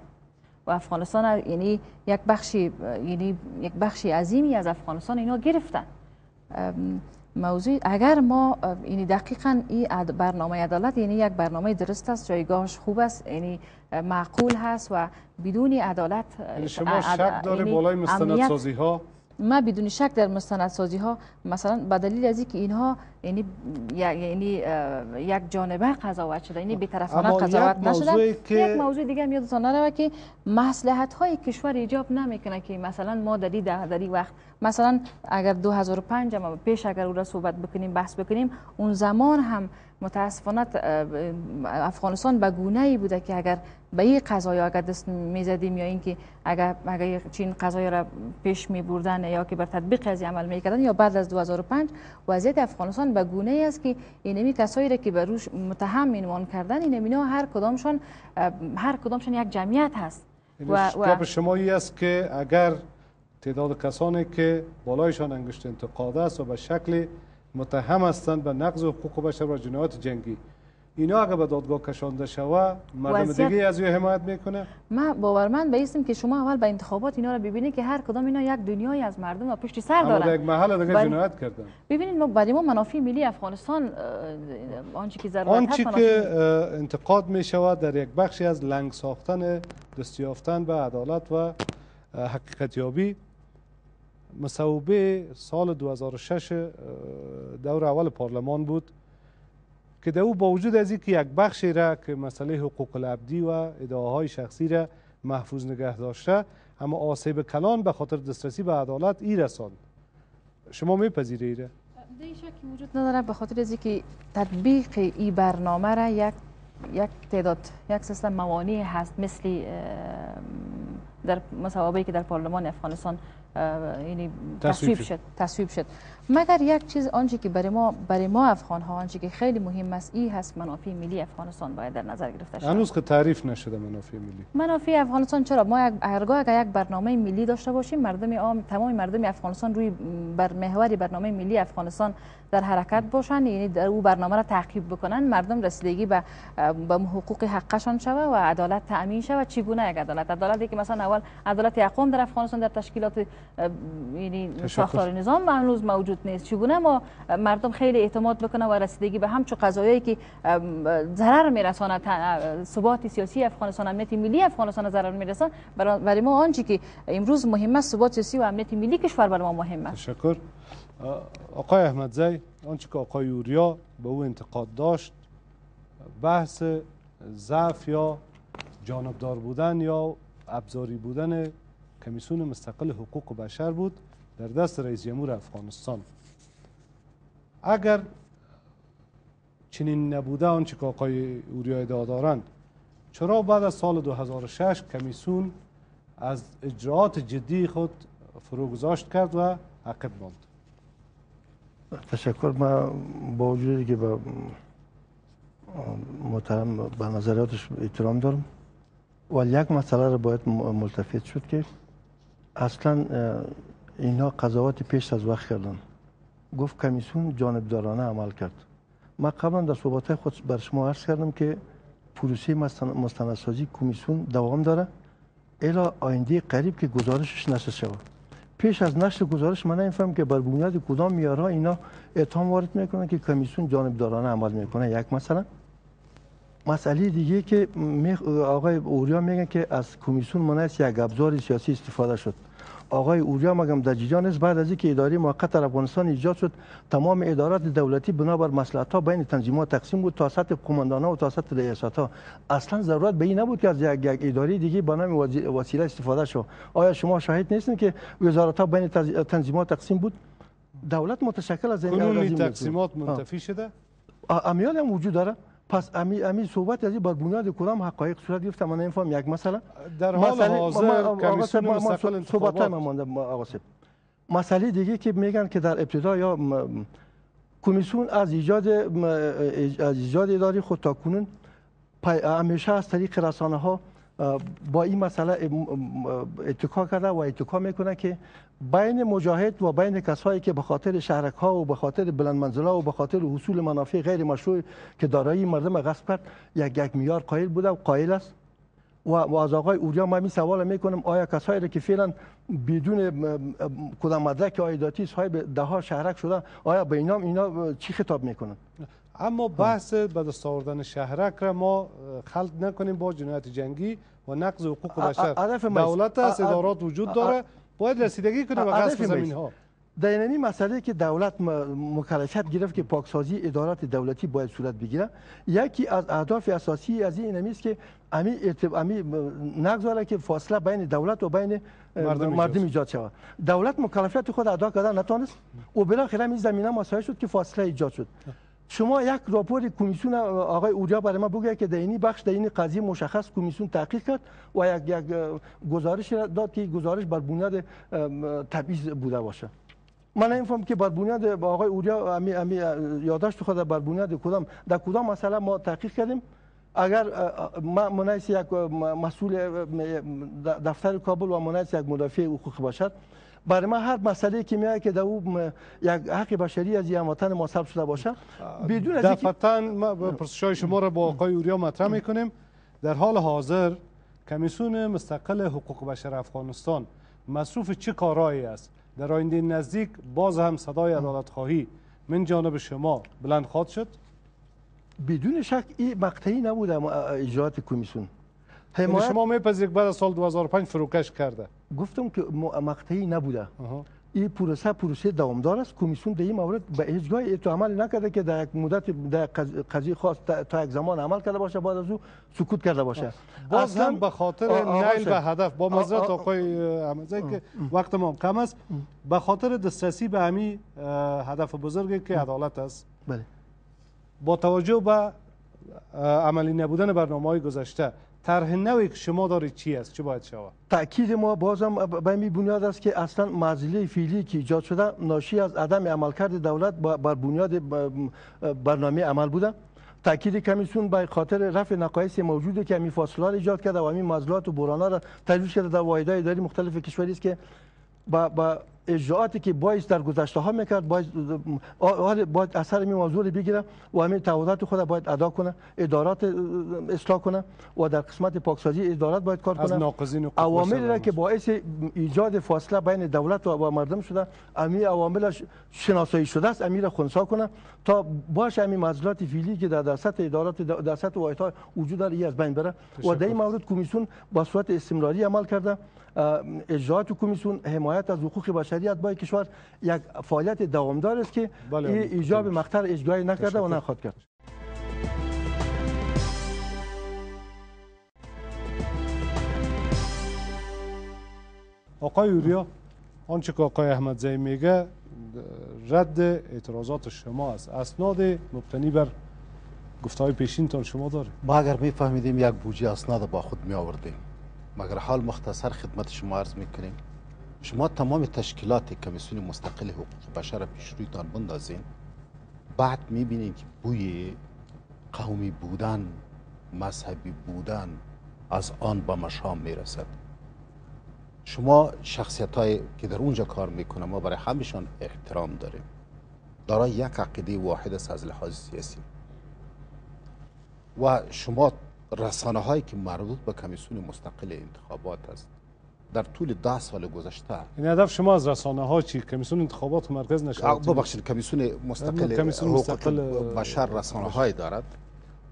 و افغانستان یعنی یک بخشی یعنی یک بخشی عظیمی از افغانستان اینا گرفتن. موضوع اگر ما یعنی دقیقا این برنامه عدالت یعنی یک برنامه درست است جایگاهش خوب است یعنی معقول هست و بدون عدالت یعنی شما شک داره یعنی بالای مستندسازی ها ما بدون شک در مستندسازی ها مثلا به دلیل از اینکه اینها یعنی یعنی یک جانبه قضاوت شده. یعنی بی‌طرفانه قضاوت نشده. یک موضوع دیگه هم یادتون نره که مصلحت های کشور ایجاب نمی‌کنه که مثلا ما در این وقت مثلا اگر 2005 ما پیش اگر او را صحبت بکنیم بحث بکنیم اون زمان هم متاسفانه افغانستان به گونه ای بوده که اگر به این قضایی اگر دست می‌زدیم یا اینکه اگر اگر چین قضایی را پیش می بردن یا که بر تطبیق از عمل می‌کردن یا بعد از 2005 وضعیت افغانستان به گونه ای است که اینمی کسایی را که بر روش متهم عنوان کردن این اینا هر کدامشان هر کدامشان یک جمعیت هست. و, و شما است که اگر تعداد کسانی که بالایشان انگشت انتقاد است و به شکل متهم هستند به نقض حقوق بشر و جنایات جنگی اینا اگر به دادگاه کشانده شوه مردم دیگه از او حمایت می‌کنه؟ من باورمند به ایستم که شما اول به انتخابات اینا رو ببینید که هر کدام اینا یک دنیای از مردم و پشت سر اما دارن. یک محل دیگه جنایت کردن. ببینید ما برای ما منافع ملی افغانستان آنچه که ضرورت آنچه هست که انتقاد می شود در یک بخشی از لنگ ساختن دستیافتن به عدالت و حقیقت یابی مصوبه سال 2006 اه، دور اول پارلمان بود. که در او با وجود از اینکه یک بخشی را که مسئله حقوق العبدی و ادعاهای شخصی را محفوظ نگه داشته اما آسیب کلان به خاطر دسترسی به عدالت ای رساند. شما میپذیره ایره؟ دیگه شکی وجود نداره به خاطر از اینکه تطبیق این برنامه را یک یک تعداد یک سلسله موانع هست مثل در مصوبه که در پارلمان افغانستان یعنی تصویب. شد. تصویب شد. مگر یک چیز آنچه که برای ما برای ما افغان ها آنچه که خیلی مهم است این هست منافع ملی افغانستان باید در نظر گرفته شود؟ هنوز که تعریف نشده منافع ملی. منافع افغانستان چرا؟ ما یک هرگاه اگر یک برنامه ملی داشته باشیم مردم عام تمام مردم افغانستان روی بر محور برنامه ملی افغانستان در حرکت باشند یعنی در او برنامه را تعقیب بکنن مردم رسیدگی به به حقوق حقشان شود و عدالت تامین شود چگونه یک عدالت؟ عدالتی که مثلا اول عدالت اقوام در افغانستان در تشکیلات یعنی. ساختار نظام هنوز موجود نیست. چگونه ما مردم خیلی اعتماد بکنه و رسیدگی به همچو قضایایی که ضرر میرسانه ثبات سیاسی افغانستان امنیت ملی افغانستان ضرر میرسان برا- برای ما آنچه که امروز مهم است ثبات سیاسی و امنیت ملی کشور برای ما مهم است. تشکر. آقای احمدزی آنچه که آقای اوریا به او انتقاد داشت بحث ضعف یا جانبدار بودن یا ابزاری بودن کمیسیون مستقل حقوق بشر بود. در دست رئیس جمهور افغانستان. اگر چنین نبوده آنچه که آقای اوریا ادعا دارند. چرا بعد از سال 2006 کمیسیون از اجراعات جدی خود فروگذاشت کرد و عقب ماند؟ تشکر. من با وجودی که به محترم به نظریاتش احترام دارم. ولی یک مسئله رو باید ملتفت شد که اصلا اینها قضاوت پیش از وقت کردن. گفت کمیسیون جانبدارانه عمل کرد. من قبلا در صحبت خود بر شما عرض کردم که پروسه مستن- مستندسازی کمیسیون دوام داره. الا آینده قریب که گزارشش نشر شود. پیش از نشر گزارش من نمیفهم که بر بنیاد کدام معیارها اینا اتهام وارد می‌کنن که کمیسیون جانبدارانه عمل می‌کنه. یک مثلا. مسئله دیگه که آقای اوریا میگن که از کمیسیون منعکس یک ابزار سیاسی استفاده شد. آقای اوریا مگم در جریان است بعد از اینکه اداره موقت در افغانستان ایجاد شد تمام ادارات دولتی بنابر مصلحت ها بین تنظیمات تقسیم بود تا سطح قماندان ها و تا سطح ریاست ها اصلا ضرورت به این نبود که از یک, اداره دیگه به نام وسیله استفاده شد. آیا شما شاهد نیستین که وزارت ها بین تنظ- تنظیمات تقسیم بود؟ دولت متشکل از این. تقسیمات. منتفی شده؟ امیال هم وجود داره. پس امی امی صحبت از این بر بنیاد کدام حقایق صورت گرفته. من نمیفهم یک مسئله. در حال مسئله- حاضر کمیسیون مستقل صحبت انتخابات. ما مانده ما- آقا. مسئله دیگه که میگن که در ابتدا یا کمیسیون از ایجاد از ایجاد اداری خود تا کنون همیشه از طریق رسانه ها با این مسئله اتکا کرده و اتکا می‌کنه که بین مجاهد و بین کسایی که به خاطر شهرک ها و به خاطر بلند منزله و به خاطر حصول منافع غیر مشروع که دارایی مردم غصب کرد یک یک میار قائل بوده و قائل است. و, و از آقای اوریا من این سوال می‌کنم آیا کسایی را که فعلا بدون کدام مدرک عایداتی صاحب ده ها شهرک شده آیا به اینا اینا چی خطاب می‌کنن؟ اما بحث به دست آوردن شهرک را ما خلط نکنیم با جنایت جنگی. و نقض حقوق بشر. دولت است ادارات وجود داره. باید رسیدگی کنیم به غصب. زمین ها در این مسئله که دولت مکلفیت گرفت که پاکسازی ادارات دولتی باید صورت بگیره. یکی از اهداف اساسی از این است که امی ارتب... امی نگذاره که فاصله بین دولت و بین مردم مردم, ایجاد شود. دولت مکلفیت خود ادا کردن نتونست و بالاخره این زمینه مساعد شد که فاصله ایجاد شد. شما یک راپور کمیسیون آقای اوریا برای ما بگه که در بخش در این قضیه مشخص کمیسیون تحقیق کرد و یک یک گزارش داد که گزارش بر بنیاد تبعیض بوده باشه. من نمیفهم که بر بنیاد آقای اوریا امی امی یادداشت خود بر بنیاد کدام در کدام مسئله ما تحقیق کردیم؟ اگر منعکس یک مسئول دفتر کابل و منعکس یک مدافع حقوق بشر برای من هر مسئله که میاد که در او یک حق بشری از یک وطن ما ثبت شده باشه بدون از دفعتا ما پرسشای شما را با آقای اوریا مطرح می‌کنیم. در حال حاضر کمیسیون مستقل حقوق بشر افغانستان مصروف چه کارهایی است؟ در آینده نزدیک باز هم صدای عدالت خواهی من جانب شما بلند خواهد شد. بدون شک این مقطعی نبوده اجرات کمیسیون. یعنی حمایت شما میپذیرید بعد از سال 2005 فروکش کرده. گفتم که مقطعی نبوده. این پروسه پروسه دوامدار است. کمیسیون در این مورد به هیچ جای تو عمل نکرده که در یک مدت در قض- قضیه خاص تا- یک زمان عمل کرده باشه بعد از او سکوت کرده باشه. باز اصلاً- هم به خاطر نیل به هدف با آ- آقای احمدزی که وقت ما کم است به خاطر دسترسی به همی اه، هدف بزرگی که عدالت است. بله. با توجه به عملی نبودن برنامه های گذشته طرح نوی که شما دارید چی است چه باید شود؟ تاکید ما بازم به این بنیاد است که اصلا معضله فعلی که ایجاد شده ناشی از عدم عملکرد دولت بر بنیاد برنامه عمل بوده. تاکید کمیسیون به خاطر رفع نقایص موجوده که همین فاصله را ایجاد کرده و همین معضلات و بحران‌ها را تجویز کرده در واحدهای اداری مختلف کشوری است که با, با اجراعاتی که باید در گذشته ها میکرد باید باید اثر می موضوع بگیره و همین تعهدات خود باید ادا کنه ادارات اصلاح کنه و در قسمت پاکسازی ادارات باید کار کنه. ناقضین عواملی را که باعث ایجاد فاصله بین دولت و مردم شده امی عواملش شناسایی شده است امی را خنثی کنه تا باش امی معضلات فعلی که در سطح ادارات در سطح واحدها وجود داره از بین بره. و در این مورد کمیسیون با صورت استمراری عمل کرده اه، اجراعات کمیسیون حمایت از حقوق بشری اتباع کشور یک فعالیت دوامدار است که بله، ایجاب را اجرایی نکرده و تشکر. نخواهد کرد. آقای اوریا آنچه که آقای احمدزی میگه رد اعتراضات شما است. اسناد مبتنی بر گفتهای پیشینتان شما داره. ما اگر میفهمیدیم یک بودجه اسناد با خود می آوردیم مگر حال مختصر خدمت شما عرض می‌کنیم؟ شما تمام تشکیلات کمیسیون مستقل حقوق بشر پیش رویتان بندازین بعد می‌بینین که بوی قومی بودن مذهبی بودن از آن به مشام می‌رسد. شما شخصیت که در اونجا کار می‌کنه ما برای همشان احترام داریم. دارای یک عقیده واحد است از لحاظ سیاسی. و شما رسانه هایی که مربوط به کمیسیون مستقل انتخابات است. در طول ده سال گذشته. این هدف شما از رسانه ها چی؟ کمیسیون انتخابات مرکز آه، نشد ببخشید کمیسیون مستقل کمیسیون حقوق مستقل، بشر رسانه های دارد.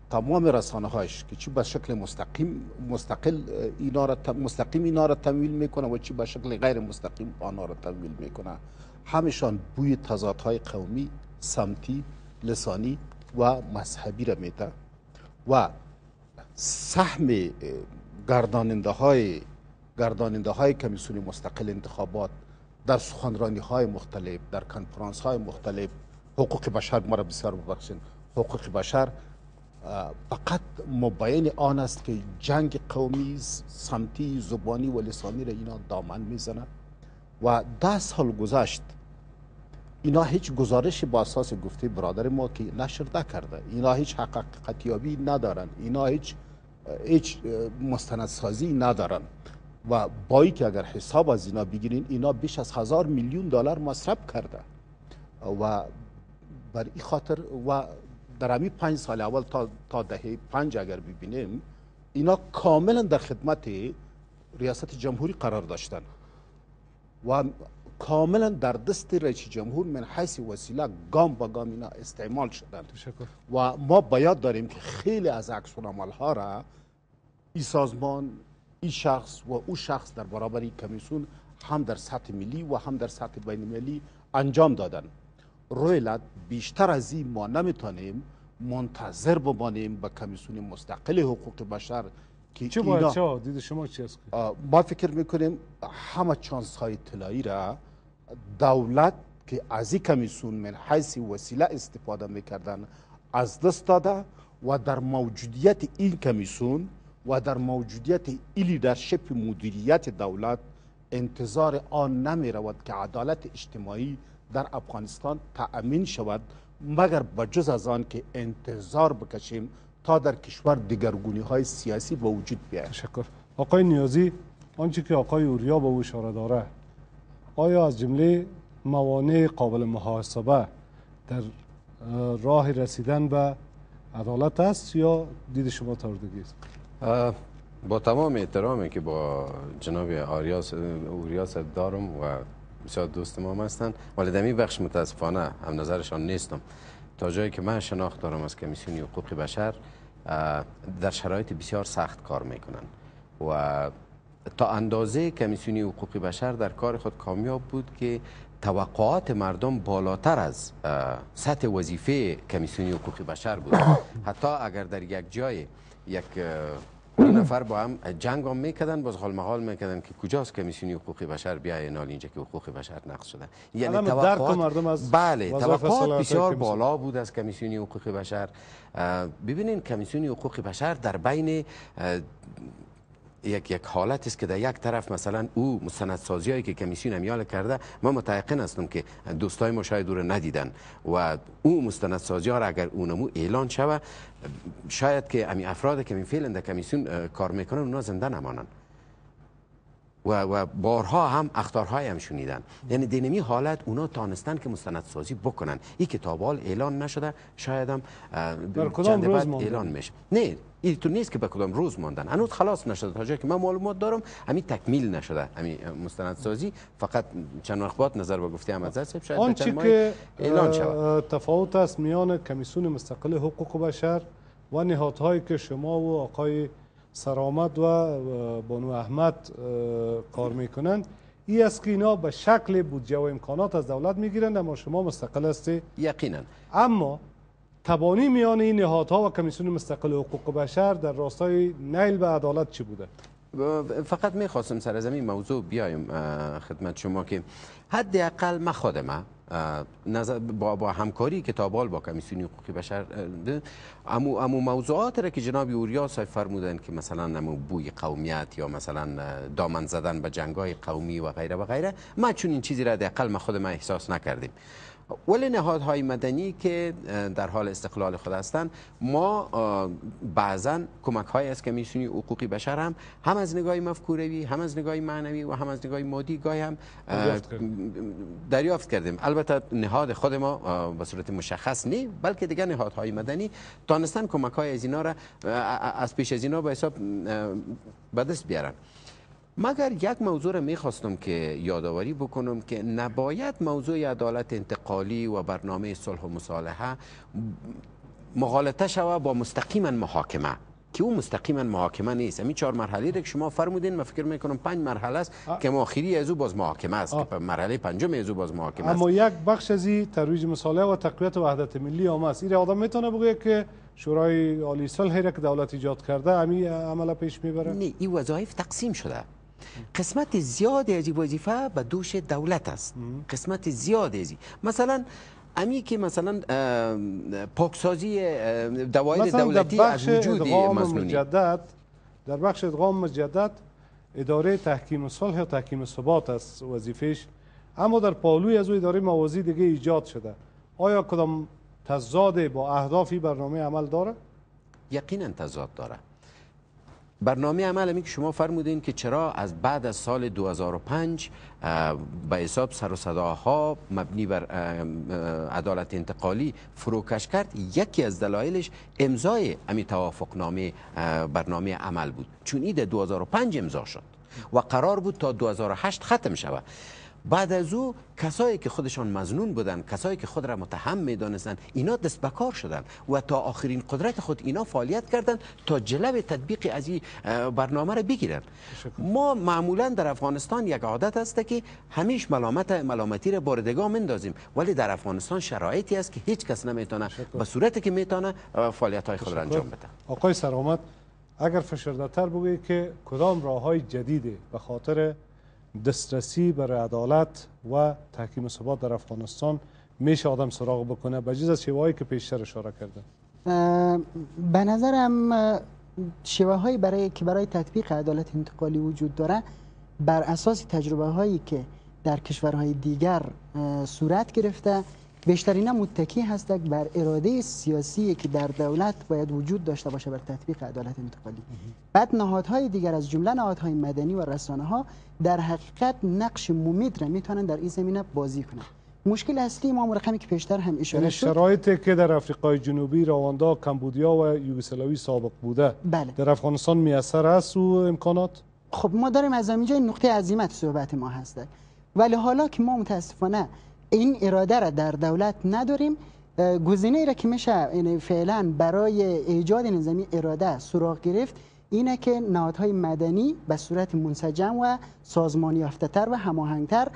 تمام رسانه هایش که چی به شکل مستقیم مستقل اینا را مستقیم اینا را تمویل می‌کنه و چی به شکل غیر مستقیم آنها را تمویل می‌کنه. همشان بوی تضادهای قومی سمتی لسانی و مذهبی را میده و سهم گرداننده های گرداننده های کمیسیون مستقل انتخابات در سخنرانی های مختلف در کنفرانس های مختلف حقوق بشر مرا بسیار ببخشید حقوق بشر فقط مبین آن است که جنگ قومی سمتی زبانی و لسانی را اینا دامن می‌زنه و ده سال گذشت اینا هیچ گزارشی با اساس گفته برادر ما که نشر نکرده. اینا هیچ حقیقتیابی ندارن اینا هیچ هیچ مستندسازی ندارن. و بایی که اگر حساب از اینا بگیرین اینا بیش از هزار میلیون دلار مصرف کرده. و بر این خاطر و در همین پنج سال اول تا, تا دهه پنج اگر ببینیم اینا کاملا در خدمت ریاست جمهوری قرار داشتن. و کاملا در دست رئیس جمهور من حیث وسیله گام به گام اینا استعمال شدن. تشکر. و ما باید داریم که خیلی از عکس ها را این سازمان این شخص و او شخص در برابر این کمیسیون هم در سطح ملی و هم در سطح بین المللی انجام دادن. رویلت بیشتر از این ما نمی‌تونیم منتظر بمانیم به کمیسیون مستقل حقوق بشر که چه باید؟ چه دید شما چی است ما فکر می‌کنیم همه چانس های طلایی را دولت که از این کمیسیون من حیث وسیله استفاده می‌کردن از دست داده و در موجودیت این کمیسیون و در موجودیت این لیدرشپ مدیریت دولت انتظار آن نمی رود که عدالت اجتماعی در افغانستان تأمین شود مگر بجز از آن که انتظار بکشیم تا در کشور دیگرگونی های سیاسی به وجود بیاید. تشکر. آقای نیازی آنچه که آقای اوریا به اشاره داره آیا از جمله موانع قابل محاسبه در راه رسیدن به عدالت است یا دید شما تاردگی است؟ با تمام احترامی که با جناب آریاس دارم و بسیار دوست ما هستند ولی دمی بخش متاسفانه هم نظرشان نیستم. تا جایی که من شناخت دارم از کمیسیون حقوق بشر در شرایط بسیار سخت کار می‌کنن و تا اندازه کمیسیون حقوق بشر در کار خود کامیاب بود که توقعات مردم بالاتر از سطح وظیفه کمیسیون حقوق بشر بود. حتی اگر در یک جای یک دو نفر با هم جنگ هم می‌کردن باز حال محال می‌کردن که کجاست کمیسیون حقوق بشر بیا اینال اینجا که حقوق بشر نقض شده. یعنی توقعات مردم از بله توقعات بسیار بالا بود از کمیسیون حقوق بشر. ببینین کمیسیون حقوق بشر در بین یک یک حالت است که در یک طرف مثلا او مستندسازی هایی که کمیسیون امیال کرده ما متعقن هستم که دوستای ما شاید او ندیدن و او مستندسازی ها را اگر اونمو اعلان شوه شاید که امی افراد که می فعلا در کمیسیون کار می‌کنن اونا زنده نمانن و, و بارها هم اختارهای هم شنیدن یعنی دینمی حالت اونا تانستن که مستندسازی بکنن. این کتابال اعلان نشده. شاید هم کدام روز اعلان میشه. نه این تو نیست که به کدام روز ماندن هنوز خلاص نشده. تا جایی که من معلومات دارم همین تکمیل نشده. همین مستندسازی. فقط چند وقت بعد نظر به گفته احمد صاحب شاید آنچه که اعلان شود. تفاوت است میان کمیسیون مستقل حقوق بشر و نهادهایی که شما و آقای سرآمد و بانو احمد کار می‌کنند. ای است که اینا به شکل بودجه و امکانات از دولت می‌گیرند اما شما مستقل هستی. یقینا. اما تبانی میان این نهادها و کمیسیون مستقل حقوق بشر در راستای نیل به عدالت چی بوده؟ فقط می‌خواستم سر زمین موضوع بیایم خدمت شما که حداقل ما خودم با, با همکاری کتابال با کمیسیون حقوق بشر امو, امو موضوعات را که جناب اوریا صاحب فرمودن که مثلا امو بوی قومیت یا مثلا دامن زدن به جنگای قومی و غیره و غیره ما چون این چیزی را حداقل ما خود ما احساس نکردیم. ولی نهادهای مدنی که در حال استقلال خود هستند ما بعضا کمک های از کمیسیونی حقوقی بشر هم هم از نگاه مفکوروی هم از نگاه معنوی و هم از نگاه مادی گاهی هم دریافت کردیم. البته نهاد خود ما به صورت مشخص نی بلکه دیگر نهادهای مدنی تانستن کمک های از اینا را از پیش از اینا به حساب به دست بیارن. مگر یک موضوع را می‌خواستم که یادآوری بکنم که نباید موضوع عدالت انتقالی و برنامه صلح و مصالحه مغالطه شوه با مستقیما محاکمه. که او مستقیما محاکمه نیست. همین چهار مرحله که شما فرمودین من فکر می‌کنم پنج مرحله است که آخری از او باز محاکمه است که مرحله پنجم از او باز محاکمه است. اما یک بخش از ترویج مصالحه و تقویت وحدت ملی آمد است. این آدم می‌تونه بگه که شورای عالی صلح که دولت ایجاد کرده همین عمل پیش می‌بره؟ نه این وظایف تقسیم شده. قسمت زیادی از وظیفه به دوش دولت است. قسمت زیادی از مثلا امی که مثلا پاکسازی دوائر دولتی از وجود مجدد در بخش ادغام مجدد اداره تحکیم صلح یا تحکیم ثبات است وظیفش اما در پالوی از او اداره موازی دیگه ایجاد شده. آیا کدام تضاد با اهدافی برنامه عمل داره؟ یقینا تضاد داره. برنامه عمل که شما فرمودین که چرا از بعد از سال 2005 به حساب سر و صداها مبنی بر عدالت انتقالی فروکش کرد یکی از دلایلش امضای امی توافقنامه برنامه عمل بود. چون این 2005 امضا شد و قرار بود تا 2008 ختم شود. بعد از او کسایی که خودشان مزنون بودن کسایی که خود را متهم می‌دانستند اینا دست به کار شدن و تا آخرین قدرت خود اینا فعالیت کردند تا جلو تطبیق از این برنامه را بگیرن ما معمولا در افغانستان یک عادت است که همیش ملامت ملامتی را باردگاه مندازیم ولی در افغانستان شرایطی است که هیچ کس نمی‌تونه به صورتی که می‌تونه فعالیت های خود را انجام بده. آقای سرآمد اگر فشرده‌تر بگویید که کدام راه های جدیده به خاطر دسترسی بر عدالت و تحکیم ثبات در افغانستان میشه آدم سراغ بکنه. بجز از شیوه که پیشتر اشاره کرده. به نظرم شیوه هایی برای که برای تطبیق عدالت انتقالی وجود داره بر اساس تجربه هایی که در کشورهای دیگر صورت گرفته بیشترین متکی هستند بر اراده سیاسی که در دولت باید وجود داشته باشه بر تطبیق عدالت انتقالی. بعد نهادهای دیگر از جمله نهادهای مدنی و رسانه ها در حقیقت نقش ممید را می‌تونن در این زمینه بازی کنند. مشکل اصلی ما رقمی که پیشتر هم اشاره یعنی شد شرایطی که در افریقای جنوبی رواندا کمبودیا و یوگسلاوی سابق بوده. بله. در افغانستان میسر است و امکانات؟ خب ما داریم از اینجا نقطه عظیمت صحبت ما هست. ولی حالا که ما متاسفانه این اراده را در دولت نداریم. گزینه را که میشه یعنی فعلا برای ایجاد نظامی اراده سراغ گرفت اینه که نهادهای مدنی به صورت منسجم و سازمانی یافته‌تر و هماهنگتر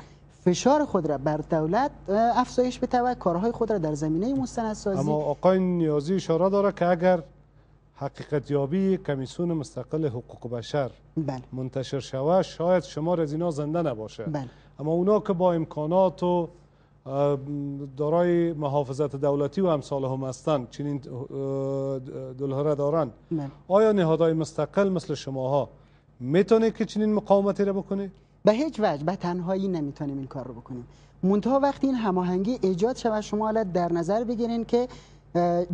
فشار خود را بر دولت افزایش بده و کارهای خود را در زمینه مستندسازی اما آقای نیازی اشاره داره که اگر حقیقت یابی کمیسیون مستقل حقوق بشر بله. منتشر شود شاید شمار از اینا زنده نباشه. بله. اما اونا که با امکانات و دارای محافظت دولتی و امثال هم هستند چنین دلهره دارن. بله. آیا نهادهای مستقل مثل شماها می‌تونه که چنین مقاومتی را بکنه؟ به هیچ وجه به تنهایی نمی‌تونیم این کار رو بکنیم. منتها وقتی این هماهنگی ایجاد شود شما حالا در نظر بگیرین که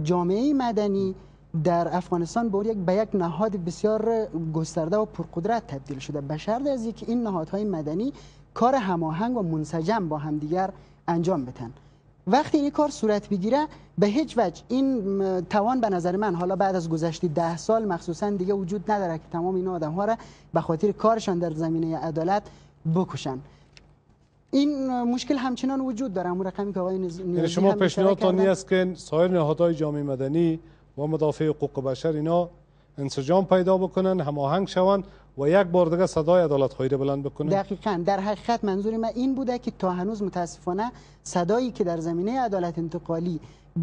جامعه مدنی در افغانستان به یک به یک نهاد بسیار گسترده و پرقدرت تبدیل شده. به شرط از اینکه این نهادهای مدنی کار هماهنگ و منسجم با همدیگر انجام بدن. وقتی این کار صورت بگیره به هیچ وجه این توان به نظر من حالا بعد از گذشته ده سال مخصوصا دیگه وجود نداره که تمام این آدم ها را به خاطر کارشان در زمینه عدالت بکشن. این مشکل همچنان وجود داره. اون رقمی که آقای نز- یعنی نیازی شما پیشنهادتان است که سایر نهادهای جامعه مدنی و مدافع حقوق بشر اینا انسجام پیدا بکنن هماهنگ شوند. و یک بار دیگه صدای عدالت خواهی بلند بکنن دقیقا. در حقیقت منظور من این بوده که تا هنوز متاسفانه صدایی که در زمینه عدالت انتقالی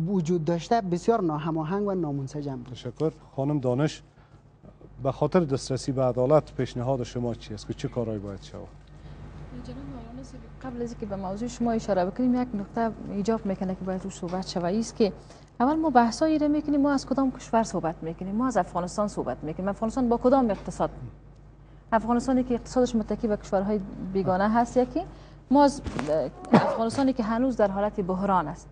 وجود داشته بسیار ناهماهنگ و نامنسجم بود. تشکر خانم دانش به خاطر دسترسی به عدالت پیشنهاد شما چی است؟ که چه کارهایی باید شود؟ قبل از اینکه به موضوع شما اشاره بکنیم یک نقطه ایجاب می‌کنه که باید روش صحبت شود. است که اول ما بحثایی رو می‌کنیم ما از کدام کشور صحبت می‌کنیم؟ ما از افغانستان صحبت می‌کنیم. افغانستان با کدام اقتصاد افغانستانی که اقتصادش متکی به کشورهای بیگانه هست یکی. ما از افغانستانی که هنوز در حالت بحران است.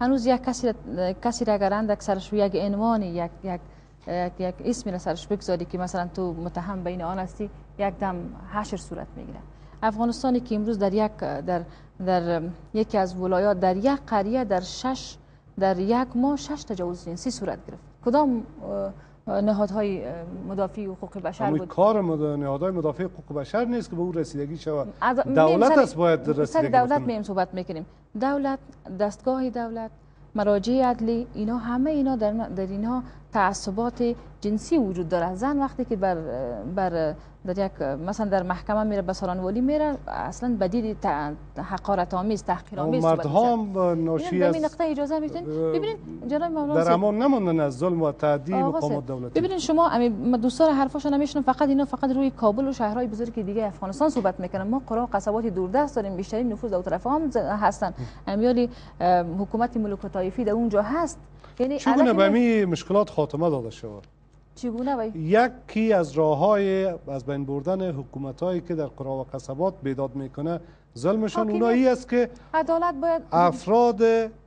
هنوز یک کسی را- کسی را اگر اندک سرش یک عنوانی یک یک یک, یک اسمی را سرش بگذاری که مثلا تو متهم بین آن هستی یک دم حشر صورت می‌گیره. افغانستانی که امروز در یک در در یکی از ولایات در یک قریه در شش در یک ماه شش تجاوز جنسی صورت گرفت. کدام نهادهای مدافع حقوق بشر بود. کار مد- نهادهای مدافع حقوق بشر نیست که به او رسیدگی شود. از- دولت است باید رسیدگی دولت. میم صحبت می‌کنیم. دولت دستگاه دولت مراجع عدلی اینا همه اینا در, در اینها تعصبات جنسی وجود داره. زن وقتی که بر بر در یک مثلا در محکمه میره به سالانوالی میره اصلا بدید حقارت آمیز تحقیر آمیز مردها هم ناشی در از نقطه اجازه می‌تونید ببینید جناب مولانا در امان نماندن از ظلم و تعدی مقامات دولتی. ببینید شما امی من دوستان حرفاشو نمیشنم فقط اینا فقط روی کابل و شهرهای بزرگ دیگه افغانستان صحبت می‌کنن. ما قرا و قصبات دوردست داریم بیشترین نفوذ دو طرفه هم هستن. امیالی حکومت ملوک و طایفی در اونجا هست. یعنی چگونه به می مشکلات خاتمه داده شود چگونه بای یکی از راه های از بین بردن حکومت هایی که در قرا و قصبات بیداد می‌کنه ظلمشان. اونایی است که عدالت باید افراد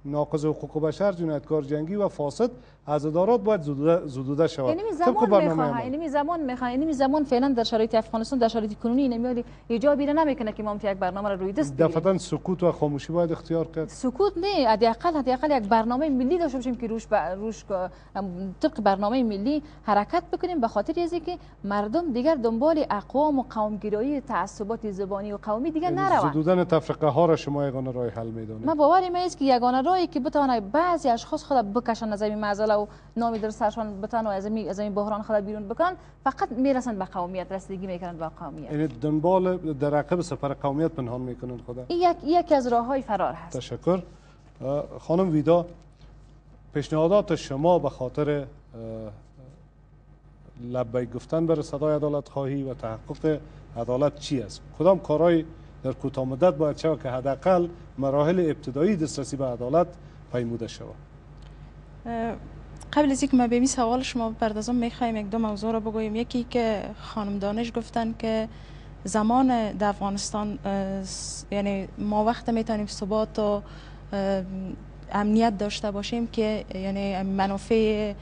ناقض حقوق بشر جنایتکار جنگی و فاسد از ادارات باید زدوده, شود. یعنی طبق زمان می‌خواه عمل. یعنی زمان می‌خواه یعنی زمان فعلا در شرایط افغانستان در شرایط کنونی نمیاد ایجابی را نمی‌کنه که ما یک برنامه را روی دست دفعتا سکوت و خاموشی باید اختیار کرد. سکوت نه حداقل حداقل یک برنامه ملی داشته باشیم که روش ب... روش طبق برنامه ملی حرکت بکنیم. به خاطر از که مردم دیگر دنبال اقوام و قومگرایی تعصبات زبانی و قومی دیگر یعنی نروند. زدودن تفرقه ها را شما یگانه راه حل می‌دانید. من باورم است که یگانه راهی که بتونه بعضی اشخاص خود بکشن از این و نامی در سرشان بتونه از این از این بحران خود بیرون بکنن فقط می‌رسن به قومیت رسیدگی می‌کنن به قومیت. یعنی دنبال در عقب سپر قومیت پنهان می‌کنند خدا. این یک یکی از راه های فرار هست. تشکر. خانم ویدا پیشنهادات شما به خاطر لبیک گفتن بر صدای عدالت خواهی و تحقق عدالت چی است؟ کدام کارهای در کوتاه مدت باید شود که حداقل مراحل ابتدایی دسترسی به عدالت پیموده شود؟ قبل از اینکه ما به این سوال شما بپردازم. می‌خوایم یک دو موضوع رو بگوییم. یکی که خانم دانش گفتن که زمان در افغانستان یعنی ما وقت می‌تونیم ثبات و امنیت داشته باشیم که یعنی منافع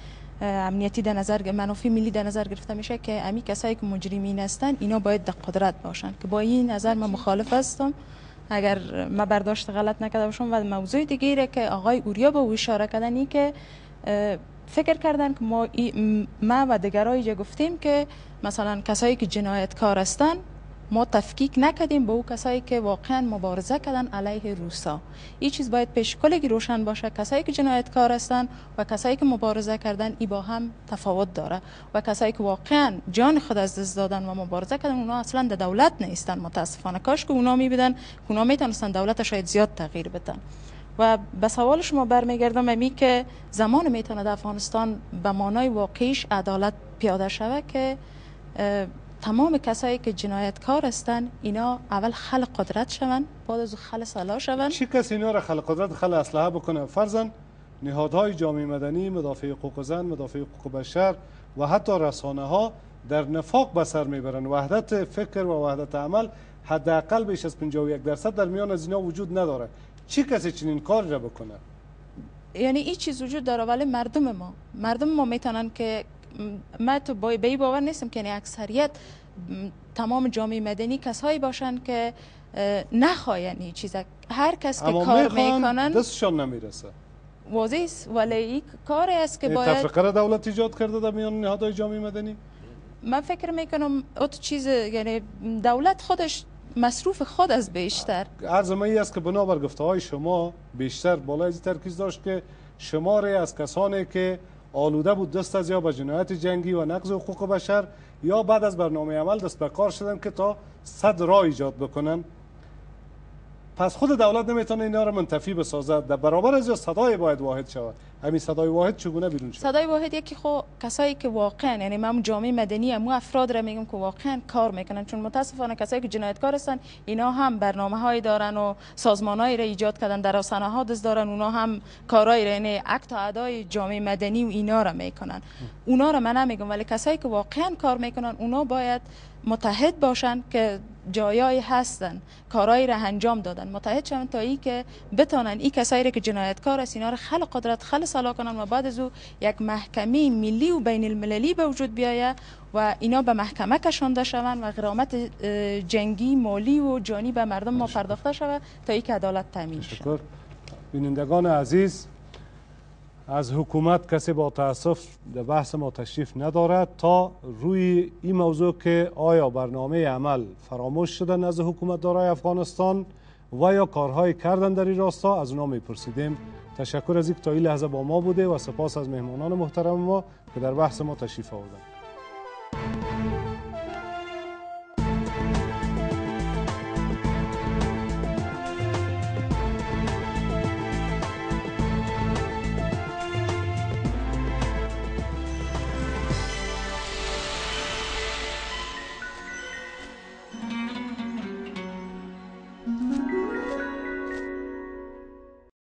امنیتی در نظر منافع ملی در نظر گرفته میشه که امی کسایی که مجرمین هستن اینا باید در قدرت باشن که با این نظر من مخالف هستم. اگر ما برداشت غلط نکرده باشم و موضوع دیگه که آقای اوریا به اشاره کردن که فکر کردن که ما, ما و دیگرای گفتیم که مثلا کسایی که جنایتکار هستن ما تفکیک نکردیم به او کسایی که واقعا مبارزه کردن علیه روسا. این چیز باید پیش کلگی روشن باشه. کسایی که جنایتکار هستن و کسایی که مبارزه کردن ای با هم تفاوت داره. و کسایی که واقعا جان خود از دست دادن و مبارزه کردن اونا اصلا در دولت نیستن. متاسفانه. کاش که اونا میبیدن که اونا می‌تونستن دولت شاید زیاد تغییر بدن. و به سوال شما برمیگردم امی که زمان می‌تونه در افغانستان به مانای واقعیش عدالت پیاده شوه که تمام کسایی که جنایتکار هستن اینا اول خل قدرت شون بعد از خل سلاح شون چی کسی اینا را خل قدرت خل اسلحه بکنه؟ فرزن نهادهای جامعه مدنی مدافع حقوق زن مدافع حقوق بشر و حتی رسانه ها در نفاق به سر می‌برن. وحدت فکر و وحدت عمل حداقل بیش از 51 درصد در میان از اینا وجود نداره. چی کسی چنین کار را بکنه یعنی این چیز وجود داره ولی مردم ما. مردم ما می‌تونن که من تو به ای باور نیستم که یعنی اکثریت تمام جامعه مدنی کسایی باشن که نخواین این چیز هر کس که کار می‌کنن دستشان نمی‌رسه. واضح است ولی این کاری است که باید تفرقه دولت ایجاد کرده در میان نهادهای جامعه مدنی؟ من فکر می‌کنم اوت چیز یعنی دولت خودش مصروف خود از بیشتر. عرض ای است که بنابر گفته های شما بیشتر بالای ترکیز داشت که شماره از کسانی که آلوده بود دست از یا به جنایت جنگی و نقض حقوق بشر یا بعد از برنامه عمل دست به کار شدن که تا صد راه ایجاد بکنن پس خود دولت نمی‌تونه اینا رو منتفی بسازد در برابر از صدای باید واحد شود. همین صدای واحد چگونه بیرون شد صدای واحد یکی خو کسایی که واقعا یعنی من جامعه مدنی هم افراد را میگم که واقعا کار می‌کنن. چون متاسفانه کسایی که جنایتکار هستن اینا هم برنامه هایی دارن و سازمانهایی را ایجاد کردن در رسانه ها دست دارن. اونا هم کارهای را یعنی اکت و ادای جامعه مدنی و اینا را می‌کنن. اونا را من نمیگم ولی کسایی که واقعا کار می‌کنن اونا باید متحد باشن که جایایی هستن کارهایی را انجام دادن. متحد شوند تا ای که بتانن این کسایی که جنایتکار است اینا را خل قدرت خل سلا کنن و بعد از او یک محکمه ملی و بین المللی به وجود بیایه و اینا به محکمه کشانده شوند و غرامت جنگی مالی و جانی به مردم ما پرداخته شود تا ای که عدالت تامین شود. بینندگان عزیز از حکومت کسی با تاسف در بحث ما تشریف ندارد تا روی این موضوع که آیا برنامه عمل فراموش شدن از حکومت دارای افغانستان و یا کارهای کردن در این راستا از اونا میپرسیدیم. تشکر از اینکه تا این لحظه با ما بوده و سپاس از مهمانان محترم ما که در بحث ما تشریف آوردند